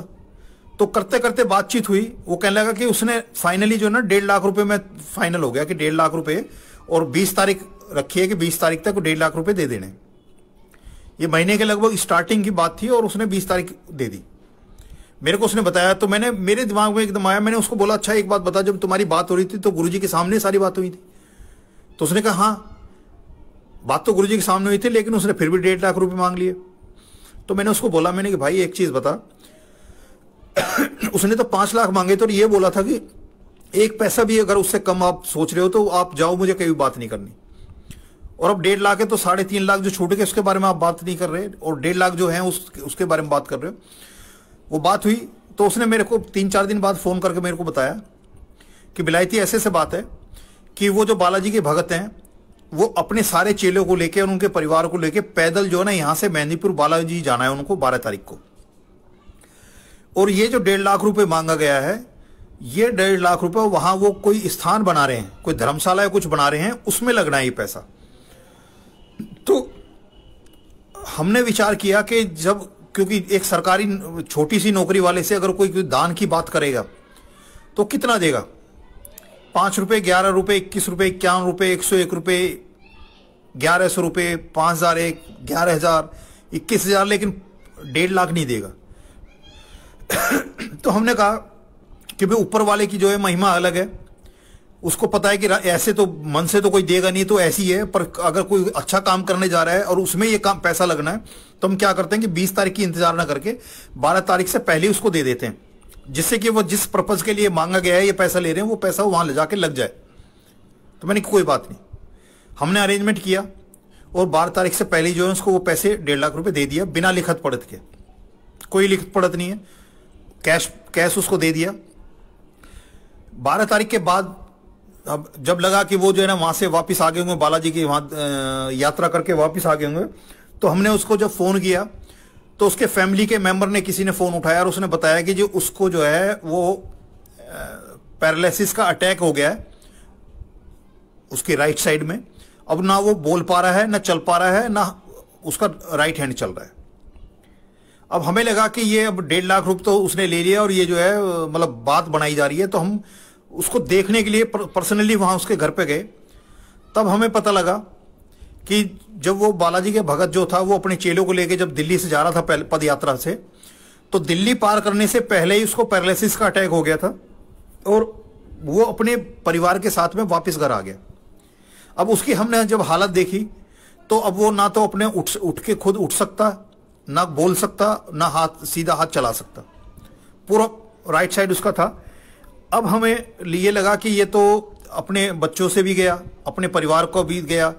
तो करते करते बातचीत हुई वो कहने लगा कि उसने फाइनली जो है ना डेढ़ लाख रुपए में फाइनल हो गया कि डेढ़ लाख रुपए और बीस तारीख रखी है कि बीस तारीख तक डेढ़ लाख रुपए दे देने। ये महीने के लगभग स्टार्टिंग की बात थी और उसने बीस तारीख दे दी। मेरे को उसने बताया तो मैंने, मेरे दिमाग में एकदम आया, मैंने उसको बोला अच्छा एक बात बता, जब तुम्हारी बात हो रही थी तो गुरुजी के सामने सारी बात हुई थी। तो उसने कहा हाँ बात तो गुरुजी के सामने हुई थी, लेकिन उसने फिर भी डेढ़ लाख रुपए मांग लिए। तो मैंने उसको बोला, मैंने कि भाई, एक चीज़ बता। उसने तो पाँच लाख मांगे तो ये बोला था कि एक पैसा भी अगर उससे कम आप सोच रहे हो तो आप जाओ, मुझे कभी बात नहीं करनी। और अब डेढ़ लाख है तो साढ़े तीन लाख जो छूट गए उसके बारे में आप बात नहीं कर रहे और डेढ़ लाख जो है उस, उसके बारे में बात कर रहे हो। वो बात हुई तो उसने मेरे को तीन चार दिन बाद फ़ोन करके मेरे को बताया कि बिलायती ऐसे से बात है कि वो जो बालाजी के भगत हैं वो अपने सारे चेलों को लेके और उनके परिवार को लेके पैदल जो है ना यहाँ से मेहंदीपुर बालाजी जाना है उनको बारह तारीख को। और ये जो डेढ़ लाख रुपए मांगा गया है ये डेढ़ लाख रुपए वहाँ वो कोई स्थान बना रहे हैं कोई धर्मशाला या कुछ बना रहे हैं उसमें लगना है ये पैसा। तो हमने विचार किया कि जब, क्योंकि एक सरकारी छोटी सी नौकरी वाले से अगर कोई दान की बात करेगा तो कितना देगा? पाँच रुपए, ग्यारह रुपए, इक्कीस रुपए, इक्यावन रुपए, एक सौ एक रुपए, ग्यारह सौ रुपए, पाँच हज़ार एक, ग्यारह हज़ार, इक्कीस हज़ार, लेकिन डेढ़ लाख नहीं देगा। तो हमने कहा कि भाई, ऊपर वाले की जो है महिमा अलग है। उसको पता है कि ऐसे तो मन से तो कोई देगा नहीं तो ऐसी है, पर अगर कोई अच्छा काम करने जा रहा है और उसमें ये काम, पैसा लगना है तो हम क्या करते हैं कि 20 तारीख की इंतज़ार ना करके 12 तारीख से पहले उसको दे देते हैं। जिससे कि वो जिस पर्पज के लिए मांगा गया है, ये पैसा ले रहे हैं, वो पैसा वहाँ ले जाके लग जाए। तो मैंने कोई बात नहीं। हमने अरेंजमेंट किया और बारह तारीख से पहले जो है उसको वो पैसे डेढ़ लाख रुपए दे दिया, बिना लिखत पढ़त के। कोई लिखत पढ़त नहीं है। कैश कैश उसको दे दिया। बारह तारीख के बाद अब जब लगा कि वो जो है ना वहाँ से वापस आ गए होंगे, बालाजी की वहाँ यात्रा करके वापस आ गए होंगे तो हमने उसको जब फ़ोन किया तो उसके फैमिली के मेंबर ने किसी ने फ़ोन उठाया और उसने बताया कि जो उसको जो है वो पैरालिसिस का अटैक हो गया है, उसकी राइट साइड में। अब ना वो बोल पा रहा है, ना चल पा रहा है, ना उसका राइट हैंड चल रहा है। अब हमें लगा कि ये अब डेढ़ लाख रुपए तो उसने ले लिया और ये जो है मतलब बात बनाई जा रही है तो हम उसको देखने के लिए पर्सनली वहाँ उसके घर पे गए। तब हमें पता लगा कि जब वो बालाजी के भगत जो था, वो अपने चेलों को लेके जब दिल्ली से जा रहा था पद यात्रा से तो दिल्ली पार करने से पहले ही उसको पैरालिसिस का अटैक हो गया था और वो अपने परिवार के साथ में वापस घर आ गया। अब उसकी हमने जब हालत देखी तो अब वो ना तो अपने उठ उठ के खुद उठ सकता, ना बोल सकता, ना हाथ, सीधा हाथ चला सकता। पूरा राइट साइड उसका था। अब हमें ये लगा कि ये तो अपने बच्चों से भी गया, अपने परिवार को भी गया,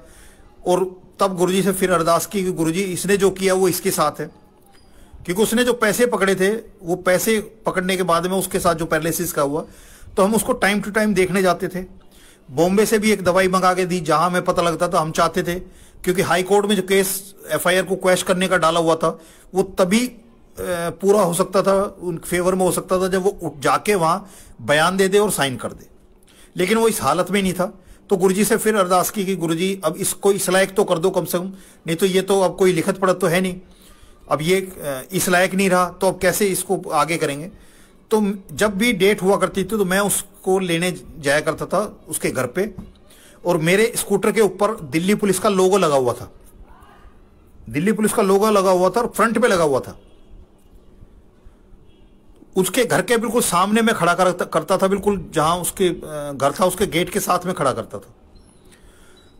और तब गुरुजी से फिर अरदास की कि गुरुजी, इसने जो किया वो इसके साथ है। क्योंकि उसने जो पैसे पकड़े थे, वो पैसे पकड़ने के बाद में उसके साथ जो पैरालिसिस का हुआ तो हम उसको टाइम टू टाइम देखने जाते थे। बॉम्बे से भी एक दवाई मंगा के दी, जहाँ हमें पता लगता था, हम चाहते थे, क्योंकि हाई कोर्ट में जो केस एफआईआर को क्वेश करने का डाला हुआ था, वो तभी पूरा हो सकता था, उन फेवर में हो सकता था जब वो उठ जाके वहाँ बयान दे दे और साइन कर दे। लेकिन वो इस हालत में नहीं था। तो गुरुजी से फिर अरदास की कि गुरुजी, अब इसको इस लायक तो कर दो कम से कम, नहीं तो ये तो अब कोई लिखत पढ़त तो है नहीं। अब ये इस लायक नहीं रहा तो अब कैसे इसको आगे करेंगे? तो जब भी डेट हुआ करती थी तो मैं उसको लेने जाया करता था उसके घर पे, और मेरे स्कूटर के ऊपर दिल्ली पुलिस का लोगो लगा हुआ था। दिल्ली पुलिस का लोगो लगा हुआ था और फ्रंट पे लगा हुआ था। उसके घर के बिल्कुल सामने में खड़ा करता, था बिल्कुल जहाँ उसके घर था उसके गेट के साथ में खड़ा करता था।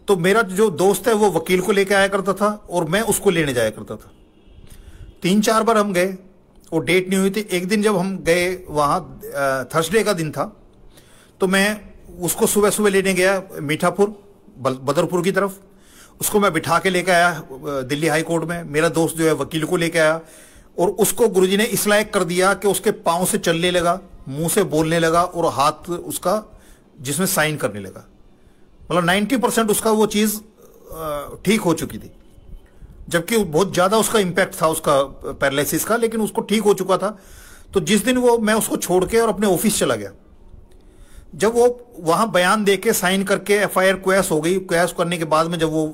तो मेरा जो दोस्त है वो वकील को लेकर आया करता था और मैं उसको लेने जाया करता था। तीन चार बार हम गए वो डेट नहीं हुई थी। एक दिन जब हम गए वहाँ थर्सडे का दिन था तो मैं उसको सुबह सुबह लेने गया मीठापुर बदरपुर की तरफ़। उसको मैं बिठा के लेकर आया दिल्ली हाई कोर्ट में। मेरा दोस्त जो है वकील को लेकर आया। और उसको गुरुजी ने इस लायक कर दिया कि उसके पाँव से चलने लगा, मुँह से बोलने लगा और हाथ उसका जिसमें साइन करने लगा। मतलब 90 परसेंट उसका वो चीज़ ठीक हो चुकी थी। जबकि बहुत ज़्यादा उसका इंपैक्ट था उसका पैरालिसिस का, लेकिन उसको ठीक हो चुका था। तो जिस दिन वो, मैं उसको छोड़ के और अपने ऑफ़िस चला गया। जब वो वहाँ बयान दे के, साइन करके एफ़ आई आर क्वैस हो गई। क्वैस करने के बाद में जब वो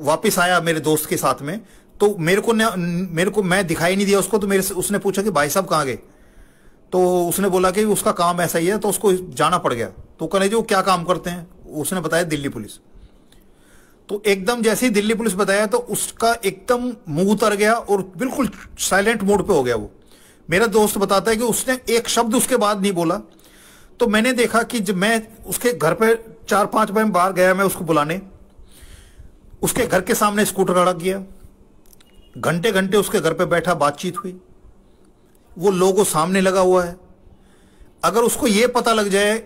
वापिस आया मेरे दोस्त के साथ में तो मेरे को मेरे को मैं दिखाई नहीं दिया उसको तो मेरे से, उसने पूछा कि भाई साहब कहाँ गए? तो उसने बोला कि उसका काम ऐसा ही है तो उसको जाना पड़ गया। तो कहने जी, वो क्या काम करते हैं? उसने बताया दिल्ली पुलिस। तो एकदम जैसे ही दिल्ली पुलिस बताया तो उसका एकदम मुँह उतर गया और बिल्कुल साइलेंट मोड पे हो गया वो। मेरा दोस्त बताता है कि उसने एक शब्द उसके बाद नहीं बोला। तो मैंने देखा कि जब मैं उसके घर पे चार पाँच बार बाहर गया, मैं उसको बुलाने, उसके घर के सामने स्कूटर खड़ा किया। घंटे घंटे उसके घर पे बैठा बातचीत हुई। वो लोगों सामने लगा हुआ है। अगर उसको ये पता लग जाए,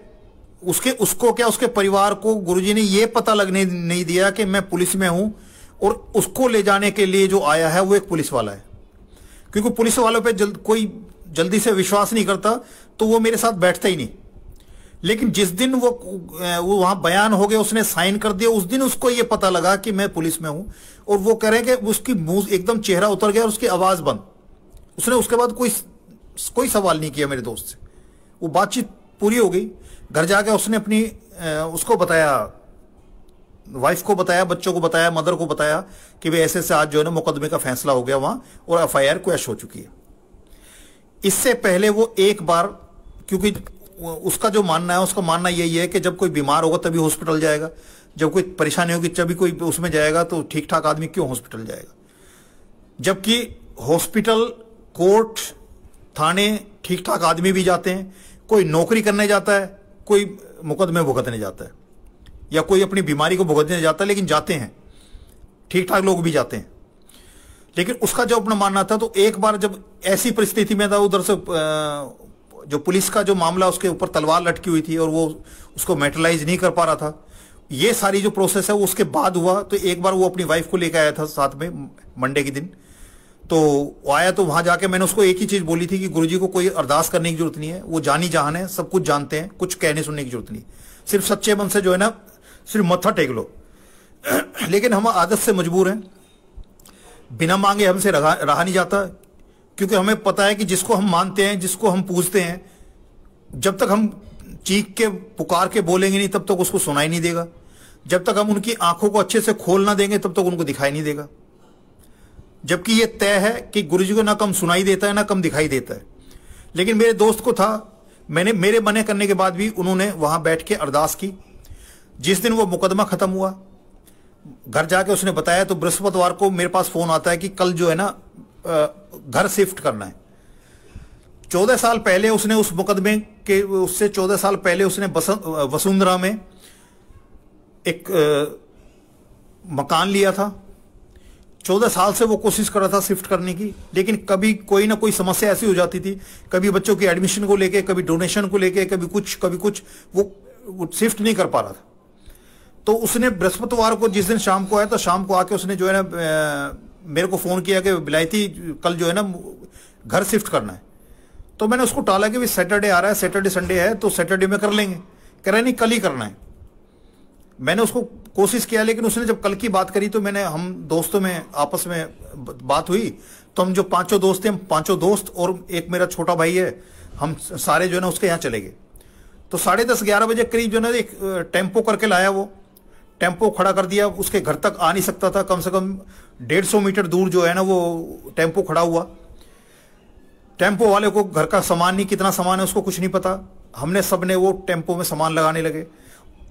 उसके, उसको क्या उसके परिवार को गुरुजी ने ये पता लगने नहीं दिया कि मैं पुलिस में हूँ और उसको ले जाने के लिए जो आया है, वो एक पुलिस वाला है। क्योंकि पुलिस वालों पे जल्द, कोई जल्दी से विश्वास नहीं करता तो वो मेरे साथ बैठता ही नहीं। लेकिन जिस दिन वो वो वहाँ बयान हो गया, उसने साइन कर दिया, उस दिन उसको ये पता लगा कि मैं पुलिस में हूँ। और वो कह रहे हैं कि उसकी मुँह एकदम चेहरा उतर गया और उसकी आवाज़ बंद। उसने उसके बाद कोई कोई सवाल नहीं किया मेरे दोस्त से। वो बातचीत पूरी हो गई। घर जाके उसने अपनी उसको बताया, वाइफ को बताया, बच्चों को बताया, मदर को बताया कि भाई ऐसे से आज जो है ना मुकदमे का फैसला हो गया वहाँ और एफ़ आई आर हो चुकी है। इससे पहले वो एक बार, क्योंकि उसका जो मानना है, उसका मानना यही है कि जब कोई बीमार होगा तभी हॉस्पिटल जाएगा। जब कोई परेशानी होगी जब कोई उसमें जाएगा तो ठीक ठाक आदमी क्यों हॉस्पिटल जाएगा? जबकि हॉस्पिटल कोर्ट थाने ठीक ठाक आदमी भी जाते हैं, कोई नौकरी करने जाता है, कोई मुकदमे भुगतने जाता है, या कोई अपनी बीमारी को भुगतने जाता है, लेकिन जाते हैं। ठीक ठाक लोग भी जाते हैं। लेकिन उसका जो अपना मानना था तो एक बार जब ऐसी परिस्थिति में था, उधर से जो पुलिस का जो मामला उसके ऊपर तलवार लटकी हुई थी और वो उसको मेटलाइज नहीं कर पा रहा था, ये सारी जो प्रोसेस है वो उसके बाद हुआ तो एक बार वो अपनी वाइफ को लेकर आया था साथ में, मंडे के दिन। तो आया तो वहाँ जाके मैंने उसको एक ही चीज़ बोली थी कि गुरुजी को कोई अरदास करने की ज़रूरत नहीं है, वो जानी जहान है, सब कुछ जानते हैं, कुछ कहने सुनने की ज़रूरत नहीं सिर्फ़ सच्चे मन से जो है ना, सिर्फ़ मत्था टेक लो। लेकिन हम आदत से मजबूर हैं। बिना मांगे हमसे रहा नहीं जाता। क्योंकि हमें पता है कि जिसको हम मानते हैं, जिसको हम पूछते हैं, जब तक हम चीख के, पुकार के बोलेंगे नहीं, तब तक उसको सुनाई नहीं देगा। जब तक हम उनकी आँखों को अच्छे से खोल ना देंगे, तब तक उनको दिखाई नहीं देगा। जबकि यह तय है कि गुरु जी को ना कम सुनाई देता है, ना कम दिखाई देता है। लेकिन मेरे दोस्त को था, मैंने, मेरे मने करने के बाद भी उन्होंने वहाँ बैठ के अरदास की। जिस दिन वो मुकदमा खत्म हुआ, घर जाके उसने बताया तो बृहस्पतिवार को मेरे पास फ़ोन आता है कि कल जो है ना घर शिफ्ट करना है। चौदह साल पहले उसने उस मुकदमे के उससे चौदह साल पहले उसने वसुंधरा में एक आ, मकान लिया था। चौदह साल से वो कोशिश कर रहा था शिफ्ट करने की लेकिन कभी कोई ना कोई समस्या ऐसी हो जाती थी। कभी बच्चों की एडमिशन को लेके कभी डोनेशन को लेके कभी कुछ कभी कुछ वो, वो शिफ्ट नहीं कर पा रहा था। तो उसने बृहस्पतिवार को जिस दिन शाम को आया तो शाम को आके उसने जो है ना मेरे को फ़ोन किया कि बिलायती, कल जो है ना, घर शिफ्ट करना है। तो मैंने उसको टाला कि भाई सैटरडे आ रहा है, सैटरडे, संडे है तो सैटरडे में कर लेंगे। कह रहे नहीं, कल ही करना है। मैंने उसको कोशिश किया, लेकिन उसने जब कल की बात करी तो मैंने, हम दोस्तों में, आपस में बात हुई तो हम जो पाँचों दोस्त थे, हम पाँचों दोस्त और एक मेरा छोटा भाई है, हम सारे जो है ना उसके यहाँ चले गए। तो साढ़े दस, ग्यारह बजे करीब जो है ना, एक टेंपो करके लाया वो। टेंपो खड़ा कर दिया, उसके घर तक आ नहीं सकता था। कम से कम डेढ़ सौ मीटर दूर जो है ना, वो टेंपो खड़ा हुआ। टेंपो वाले को घर का सामान नहीं, कितना सामान है उसको कुछ नहीं पता। हमने सबने वो टेंपो में सामान लगाने लगे।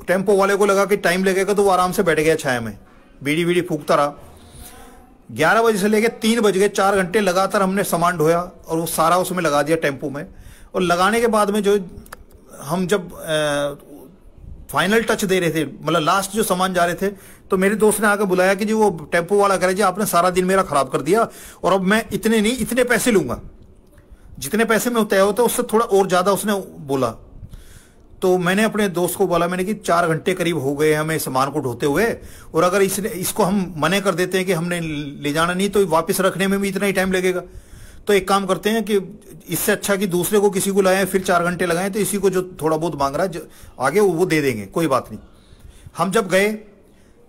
टेंपो वाले को लगा कि टाइम लगेगा तो वो आराम से बैठ गया छाया में। बीड़ी बीड़ी फूकता रहा। ग्यारह बजे से लेकर तीन बज गए, चार घंटे लगातार हमने सामान ढोया और वो सारा उसमें लगा दिया टेंपो में। और लगाने के बाद में जो हम जब फाइनल टच दे रहे थे। मतलब लास्ट जो सामान जा रहे थे तो मेरे दोस्त ने आकर बुलाया कि जी वो टेंपो वाला कह रहे, जी, आपने सारा दिन मेरा खराब कर दिया और अब मैं इतने नहीं, इतने पैसे लूँगा। जितने पैसे में तय होता, उससे थोड़ा और ज़्यादा उसने बोला। तो मैंने अपने दोस्त को बोला, मैंने कि चार घंटे करीब हो गए हमें सामान को ढोते हुए और अगर इसने, इसको हम मने कर देते हैं कि हमने ले जाना नहीं तो वापस रखने में भी इतना ही टाइम लगेगा। तो एक काम करते हैं कि इससे अच्छा कि दूसरे को किसी को लाए, फिर चार घंटे लगाए तो इसी को जो थोड़ा बहुत मांग रहा है आगे वो दे देंगे, कोई बात नहीं। हम जब गए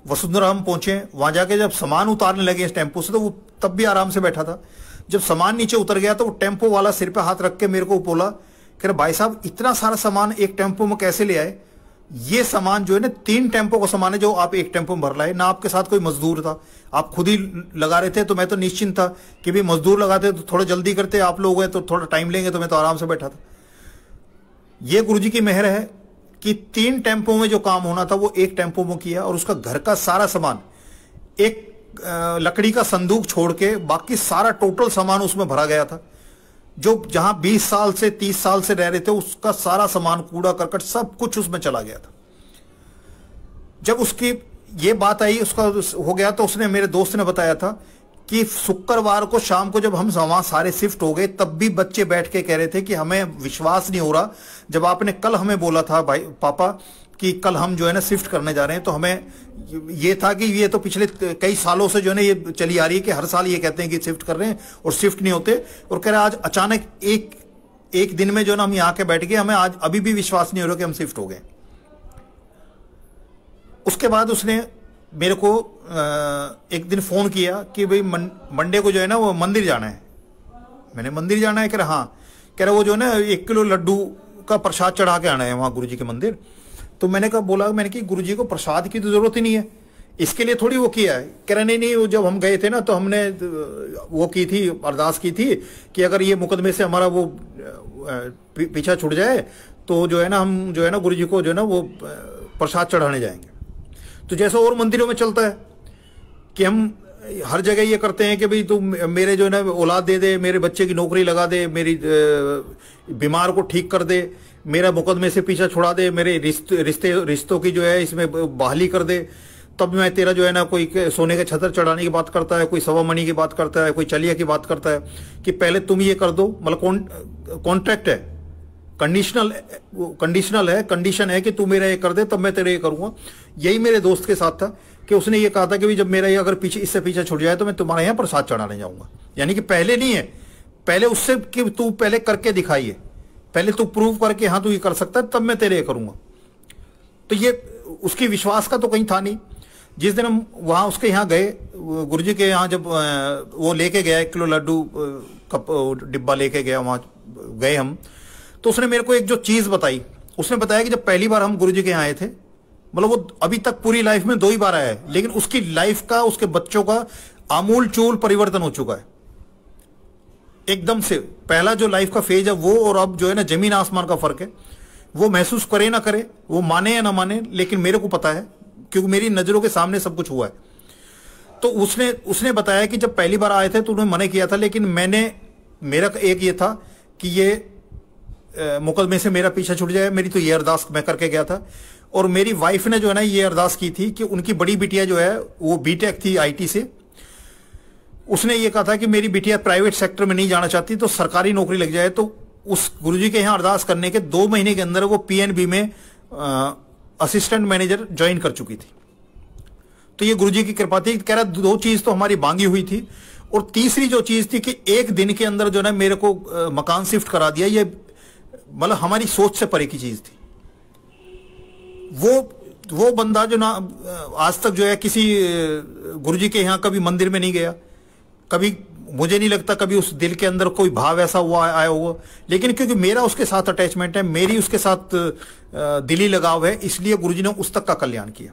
वसुंधरा हम पहुँचे, वहाँ जाके जब सामान उतारने लगे इस टेंपो से तो वो तब भी आराम से बैठा था। जब सामान नीचे उतर गया तो वो टेंपो वाला सिर पे हाथ रख के मेरे को बोला कह रहे भाई साहब, इतना सारा सामान एक टेंपो में कैसे ले आए? ये सामान जो है ना, तीन टेंपो का सामान है जो आप एक टेंपो में भर लाए। ना आपके साथ कोई मजदूर था। आप खुद ही लगा रहे थे तो मैं तो निश्चिंत था कि भाई मजदूर लगाते तो थोड़ा जल्दी करते आप लोग हैं तो थोड़ा टाइम लेंगे तो मैं तो आराम से बैठा था। ये गुरु जी की मेहर है कि तीन टेंपो में जो काम होना था, वो एक टेंपो में किया और उसका घर का सारा सामान, एक लकड़ी का संदूक छोड़ के बाकी सारा टोटल सामान उसमें भरा गया था। जो जहाँ 20 साल से 30 साल से रह रहे थे, उसका सारा सामान, कूड़ा, करकट, सब कुछ उसमें चला गया था। जब उसकी ये बात आई, उसका हो गया तो उसने, मेरे दोस्त ने बताया था कि शुक्रवार को शाम को जब हम वहाँ सारे शिफ्ट हो गए, तब भी बच्चे बैठ के कह रहे थे कि हमें विश्वास नहीं हो रहा। जब आपने कल हमें बोला था, भाई, पापा कि कल हम जो है ना शिफ्ट करने जा रहे हैं तो हमें ये था कि ये तो पिछले कई सालों से जो है ना ये चली आ रही है कि हर साल ये कहते हैं कि शिफ्ट कर रहे हैं और शिफ्ट नहीं होते। और कह रहे आज अचानक एक एक दिन में जो ना हम यहाँ के बैठ गए, हमें आज अभी भी विश्वास नहीं हो रहा कि हम शिफ्ट हो गए। उसके बाद उसने मेरे को एक दिन फ़ोन किया कि भाई मंडे को जो है ना वो मंदिर जाना है। मैंने मंदिर जाना है? कह रहा हाँ। कह रहा, वो जो है ना एक किलो लड्डू का प्रसाद चढ़ा के आना है वहाँ गुरु जी के मंदिर। तो मैंने कहा, बोला, मैंने कि गुरु को प्रसाद की तो ज़रूरत ही नहीं है। इसके लिए थोड़ी वो किया है। कह रहे, नहीं नहीं, वो जब हम गए थे ना तो हमने वो की थी, अरदास की थी कि अगर ये मुकदमे से हमारा वो पीछा छूट जाए तो जो है ना, हम जो है ना गुरु जी को जो है ना, वो प्रसाद चढ़ाने जाएँगे। तो जैसा और मंदिरों में चलता है कि हम हर जगह ये करते हैं कि भाई तू मेरे जो है ना, औलाद दे दे, मेरे बच्चे की नौकरी लगा दे, मेरी बीमार को ठीक कर दे। मेरा मुकदमे से पीछा छुड़ा दे, मेरे रिश्ते रिश्ते की जो है इसमें बहाली कर दे। तब मैं तेरा जो है ना कोई सोने के छतर चढ़ाने की बात करता है, कोई सवा मनी की बात करता है, कोई चलिया की बात करता है कि पहले तुम ये कर दो मतलब कॉन्ट्रैक्ट है कंडीशनल कंडीशनल है कंडीशन है कि तू मेरा ये कर दे, तब मैं तेरे ये करूँगा। यही मेरे दोस्त के साथ था कि उसने ये कहा था कि जब मेरा ये अगर पीछे, इससे पीछे छुट जाए तो मैं तुम्हारे यहाँ प्रसाद चढ़ाने जाऊँगा। यानी कि पहले नहीं है, पहले उससे कि तू पहले करके दिखाइए। पहले तू प्रूव करके हाँ तू ये कर सकता है, तब मैं तेरे करूँगा। तो ये, उसकी विश्वास का तो कहीं था नहीं। जिस दिन हम वहाँ उसके यहाँ गए गुरु जी के यहाँ जब वो लेके गया, एक किलो लड्डू कप डिब्बा लेके गया, वहाँ गए हम तो उसने मेरे को एक जो चीज़ बताई। उसने बताया कि जब पहली बार हम गुरु जी के यहाँ आए थे मतलब वो अभी तक पूरी लाइफ में दो ही बार आया है, लेकिन उसकी लाइफ का, उसके बच्चों का आमूल चूल परिवर्तन हो चुका है। एकदम से, पहला जो लाइफ का फ़ेज़ है, वो और अब जो है ना, ज़मीन आसमान का फ़र्क है। वो महसूस करे ना करे, वो माने या ना माने, लेकिन मेरे को पता है, क्योंकि मेरी नज़रों के सामने सब कुछ हुआ है। तो उसने उसने बताया कि जब पहली बार आए थे तो उन्होंने मना किया था, लेकिन मैंने, मेरा एक ये था कि ये मुकदमे से मेरा पीछा छूट जाए, मेरी तो ये अरदास मैं करके गया था। और मेरी वाइफ ने जो है ना, ये अरदास की थी कि उनकी बड़ी बिटिया जो है, वो बीटेक थी आईटी से। उसने ये कहा था कि मेरी बिटिया प्राइवेट सेक्टर में नहीं जाना चाहती तो सरकारी नौकरी लग जाए तो उस गुरुजी के यहाँ अरदास करने के दो महीने के अंदर वो पीएनबी में असिस्टेंट मैनेजर ज्वाइन कर चुकी थी। तो ये गुरुजी की कृपा थी, कह रहा, दो चीज़ तो हमारी मांगी हुई थी, और तीसरी जो चीज़ थी कि एक दिन के अंदर जो ना, मेरे को मकान शिफ्ट करा दिया, ये मतलब हमारी सोच से परे की चीज़ थी। वो वो बंदा जो ना आज तक जो है किसी गुरुजी के यहाँ कभी मंदिर में नहीं गया। कभी मुझे नहीं लगता कभी उस दिल के अंदर कोई भाव ऐसा हुआ, आया हुआ। लेकिन क्योंकि मेरा उसके साथ अटैचमेंट है, मेरी उसके साथ दिली लगाव है, इसलिए गुरुजी ने उस तक का कल्याण किया।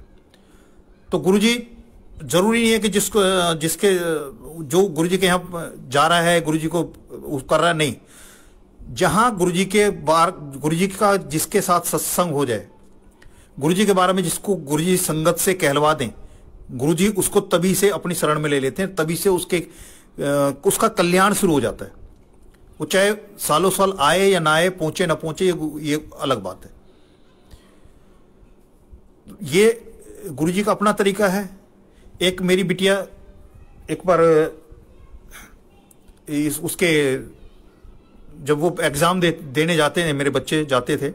तो गुरुजी, ज़रूरी नहीं है कि जिसको जिसके, जो गुरुजी के यहाँ जा रहा है, गुरुजी को कर रहा है, नहीं। जहाँ गुरुजी के बार, गुरुजी का जिसके साथ सत्संग हो जाए, गुरुजी के बारे में जिसको गुरुजी संगत से कहलवा दें गुरुजी उसको तभी से अपनी शरण में ले लेते हैं तभी से उसके उसका कल्याण शुरू हो जाता है। वो चाहे सालों साल आए या ना आए पहुँचे ना पहुँचे ये, ये अलग बात है। ये गुरुजी का अपना तरीका है। एक मेरी बिटिया एक बार इस उसके जब वो एग्ज़ाम दे, देने जाते हैं मेरे बच्चे जाते थे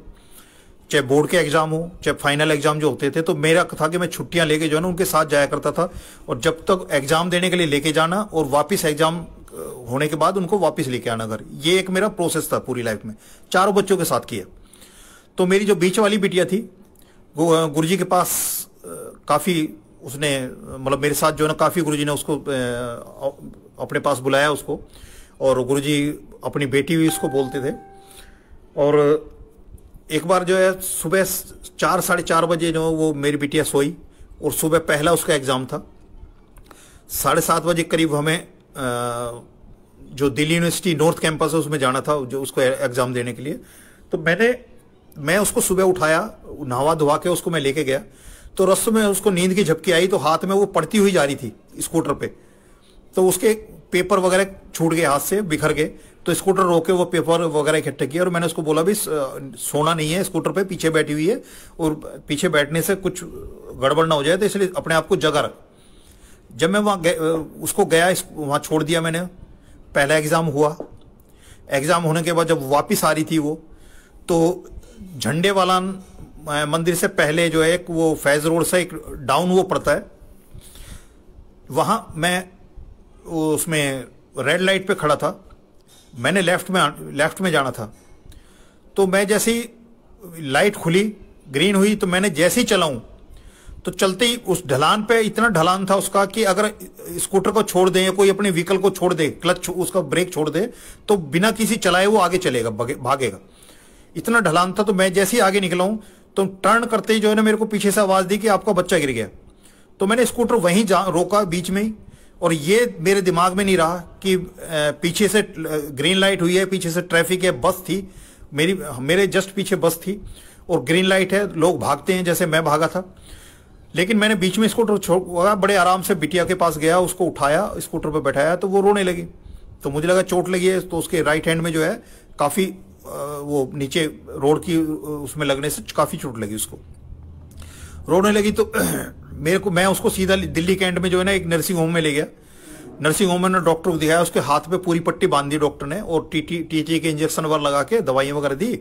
चाहे बोर्ड के एग्ज़ाम हो, चाहे फाइनल एग्ज़ाम जो होते थे तो मेरा था कि मैं छुट्टियाँ लेके जो है ना उनके साथ जाया करता था। और जब तक एग्ज़ाम देने के लिए लेके जाना और वापस एग्ज़ाम होने के बाद उनको वापस लेके आना घर, ये एक मेरा प्रोसेस था पूरी लाइफ में। चारों बच्चों के साथ किया। तो मेरी जो बीच वाली बिटिया थी गुरु जी के पास काफ़ी उसने मतलब मेरे साथ जो है ना, काफ़ी गुरु ने उसको अपने पास बुलाया उसको। और गुरु जी अपनी बेटी भी उसको बोलते थे। और एक बार जो है सुबह चार, साढ़े चार बजे जो वो मेरी बिटिया सोई और सुबह पहला उसका एग्ज़ाम था। साढ़े सात बजे करीब हमें जो दिल्ली यूनिवर्सिटी नॉर्थ कैंपस है उसमें जाना था, जो उसको एग्ज़ाम देने के लिए। तो मैंने, मैं उसको सुबह उठाया, नहावा धुआ के उसको मैं लेके गया। तो रस्त में उसको नींद की झपकी आई तो हाथ में वो पड़ती हुई जा रही थी स्कूटर पे। तो उसके पेपर वगैरह छूट गए हाथ से, बिखर गए। तो स्कूटर रोके वो पेपर वगैरह इकट्ठे किए और मैंने उसको बोला भी सोना नहीं है, स्कूटर पे पीछे बैठी हुई है और पीछे बैठने से कुछ गड़बड़ ना हो जाए तो इसलिए अपने आप को जगह रख। जब मैं वहाँ उसको गया वहाँ छोड़ दिया मैंने। पहला एग्ज़ाम हुआ। एग्ज़ाम होने के बाद जब वापिस आ रही थी वो तो झंडे वाला मंदिर से पहले जो है, एक वो फैज रोड से एक डाउन वो पड़ता है। वहाँ मैं उसमें रेड लाइट पे खड़ा था। मैंने लेफ़्ट में लेफ़्ट में जाना था। तो मैं जैसे ही लाइट खुली ग्रीन हुई तो मैंने जैसे ही चलाऊं तो चलते ही उस ढलान पे इतना ढलान था उसका कि अगर स्कूटर को छोड़ दे या कोई अपने व्हीकल को छोड़ दे क्लच उसका ब्रेक छोड़ दे तो बिना किसी चलाए वो आगे चलेगा भागेगा। इतना ढलान था तो मैं जैसे ही आगे निकला हूँ तो टर्न करते ही जो है ना मेरे को पीछे से आवाज़ दी कि आपका बच्चा गिर गया। तो मैंने स्कूटर वहीं जा, रोका बीच में ही। और ये मेरे दिमाग में नहीं रहा कि पीछे से ग्रीन लाइट हुई है, पीछे से ट्रैफ़िक है, बस थी। मेरी, मेरे जस्ट पीछे बस थी और ग्रीन लाइट है, लोग भागते हैं जैसे मैं भागा था। लेकिन मैंने बीच में स्कूटर छोड़ बड़े आराम से बिटिया के पास गया, उसको उठाया स्कूटर पर बैठाया तो वो रोने लगी। तो मुझे लगा चोट लगी है तो उसके राइट हैंड में जो है, काफ़ी वो नीचे रोड की उसमें लगने से काफ़ी चोट लगी उसको। रोने लगी तो मेरे को, मैं उसको सीधा दिल्ली कैंट में जो है ना एक नर्सिंग होम में ले गया। नर्सिंग होम में ना डॉक्टर को दिखाया, उसके हाथ पे पूरी पट्टी बाँध दी डॉक्टर ने और टीटी टीटी के इंजेक्शन वगैरह लगा के दवाइयाँ वगैरह दी।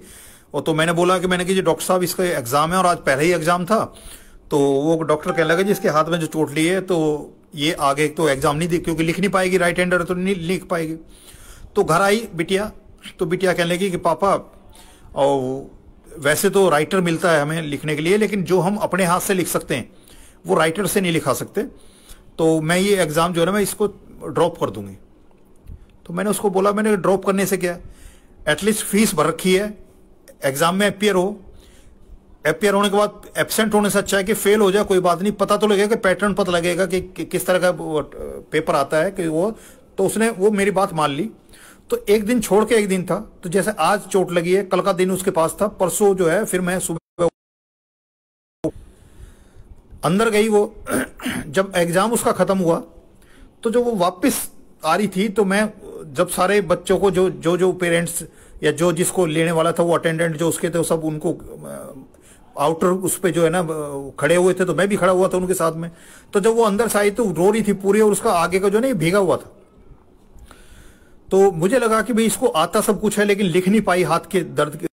और तो मैंने बोला कि, मैंने कि डॉक्टर साहब, इसका एग्ज़ाम है और आज पहले ही एग्ज़ाम था। तो वो डॉक्टर कहने लगा, जी इसके हाथ में जो चोट ली है तो ये आगे तो एग्ज़ाम नहीं दी, क्योंकि लिख नहीं पाएगी राइट हैंडर तो नहीं लिख पाएगी। तो घर आई बिटिया तो बिटिया कहने लगी कि, पापा, और वैसे तो राइटर मिलता है हमें लिखने के लिए, लेकिन जो हम अपने हाथ से लिख सकते हैं वो राइटर से नहीं लिखा सकते। तो मैं ये एग्ज़ाम जो है ना मैं इसको ड्रॉप कर दूँगी। तो मैंने उसको बोला मैंने ड्रॉप करने से क्या एटलीस्ट फ़ीस भर रखी है। एग्ज़ाम में अपियर हो। अपियर होने के बाद एबसेंट होने से अच्छा है कि फेल हो जाए कोई बात नहीं। पता तो लगेगा कि पैटर्न पता लगेगा कि, कि किस तरह का पेपर आता है कि वो। तो उसने वो मेरी बात मान ली। तो एक दिन छोड़ के एक दिन था। तो जैसे आज चोट लगी है कल का दिन उसके पास था परसों जो है फिर मैं सुबह अंदर गई वो, जब एग्ज़ाम उसका खत्म हुआ तो जब वो वापस आ रही थी तो मैं, जब सारे बच्चों को जो जो जो पेरेंट्स या जो जिसको लेने वाला था, वो अटेंडेंट जो उसके थे, वो सब उनको आउटर उस पर जो है ना खड़े हुए थे तो मैं भी खड़ा हुआ था उनके साथ में। तो जब वो अंदर से आई तो रो रही थी पूरी और उसका आगे का जो ना भीगा हुआ था। तो मुझे लगा कि भाई इसको आता सब कुछ है, लेकिन लिख नहीं पाई, हाथ के दर्द के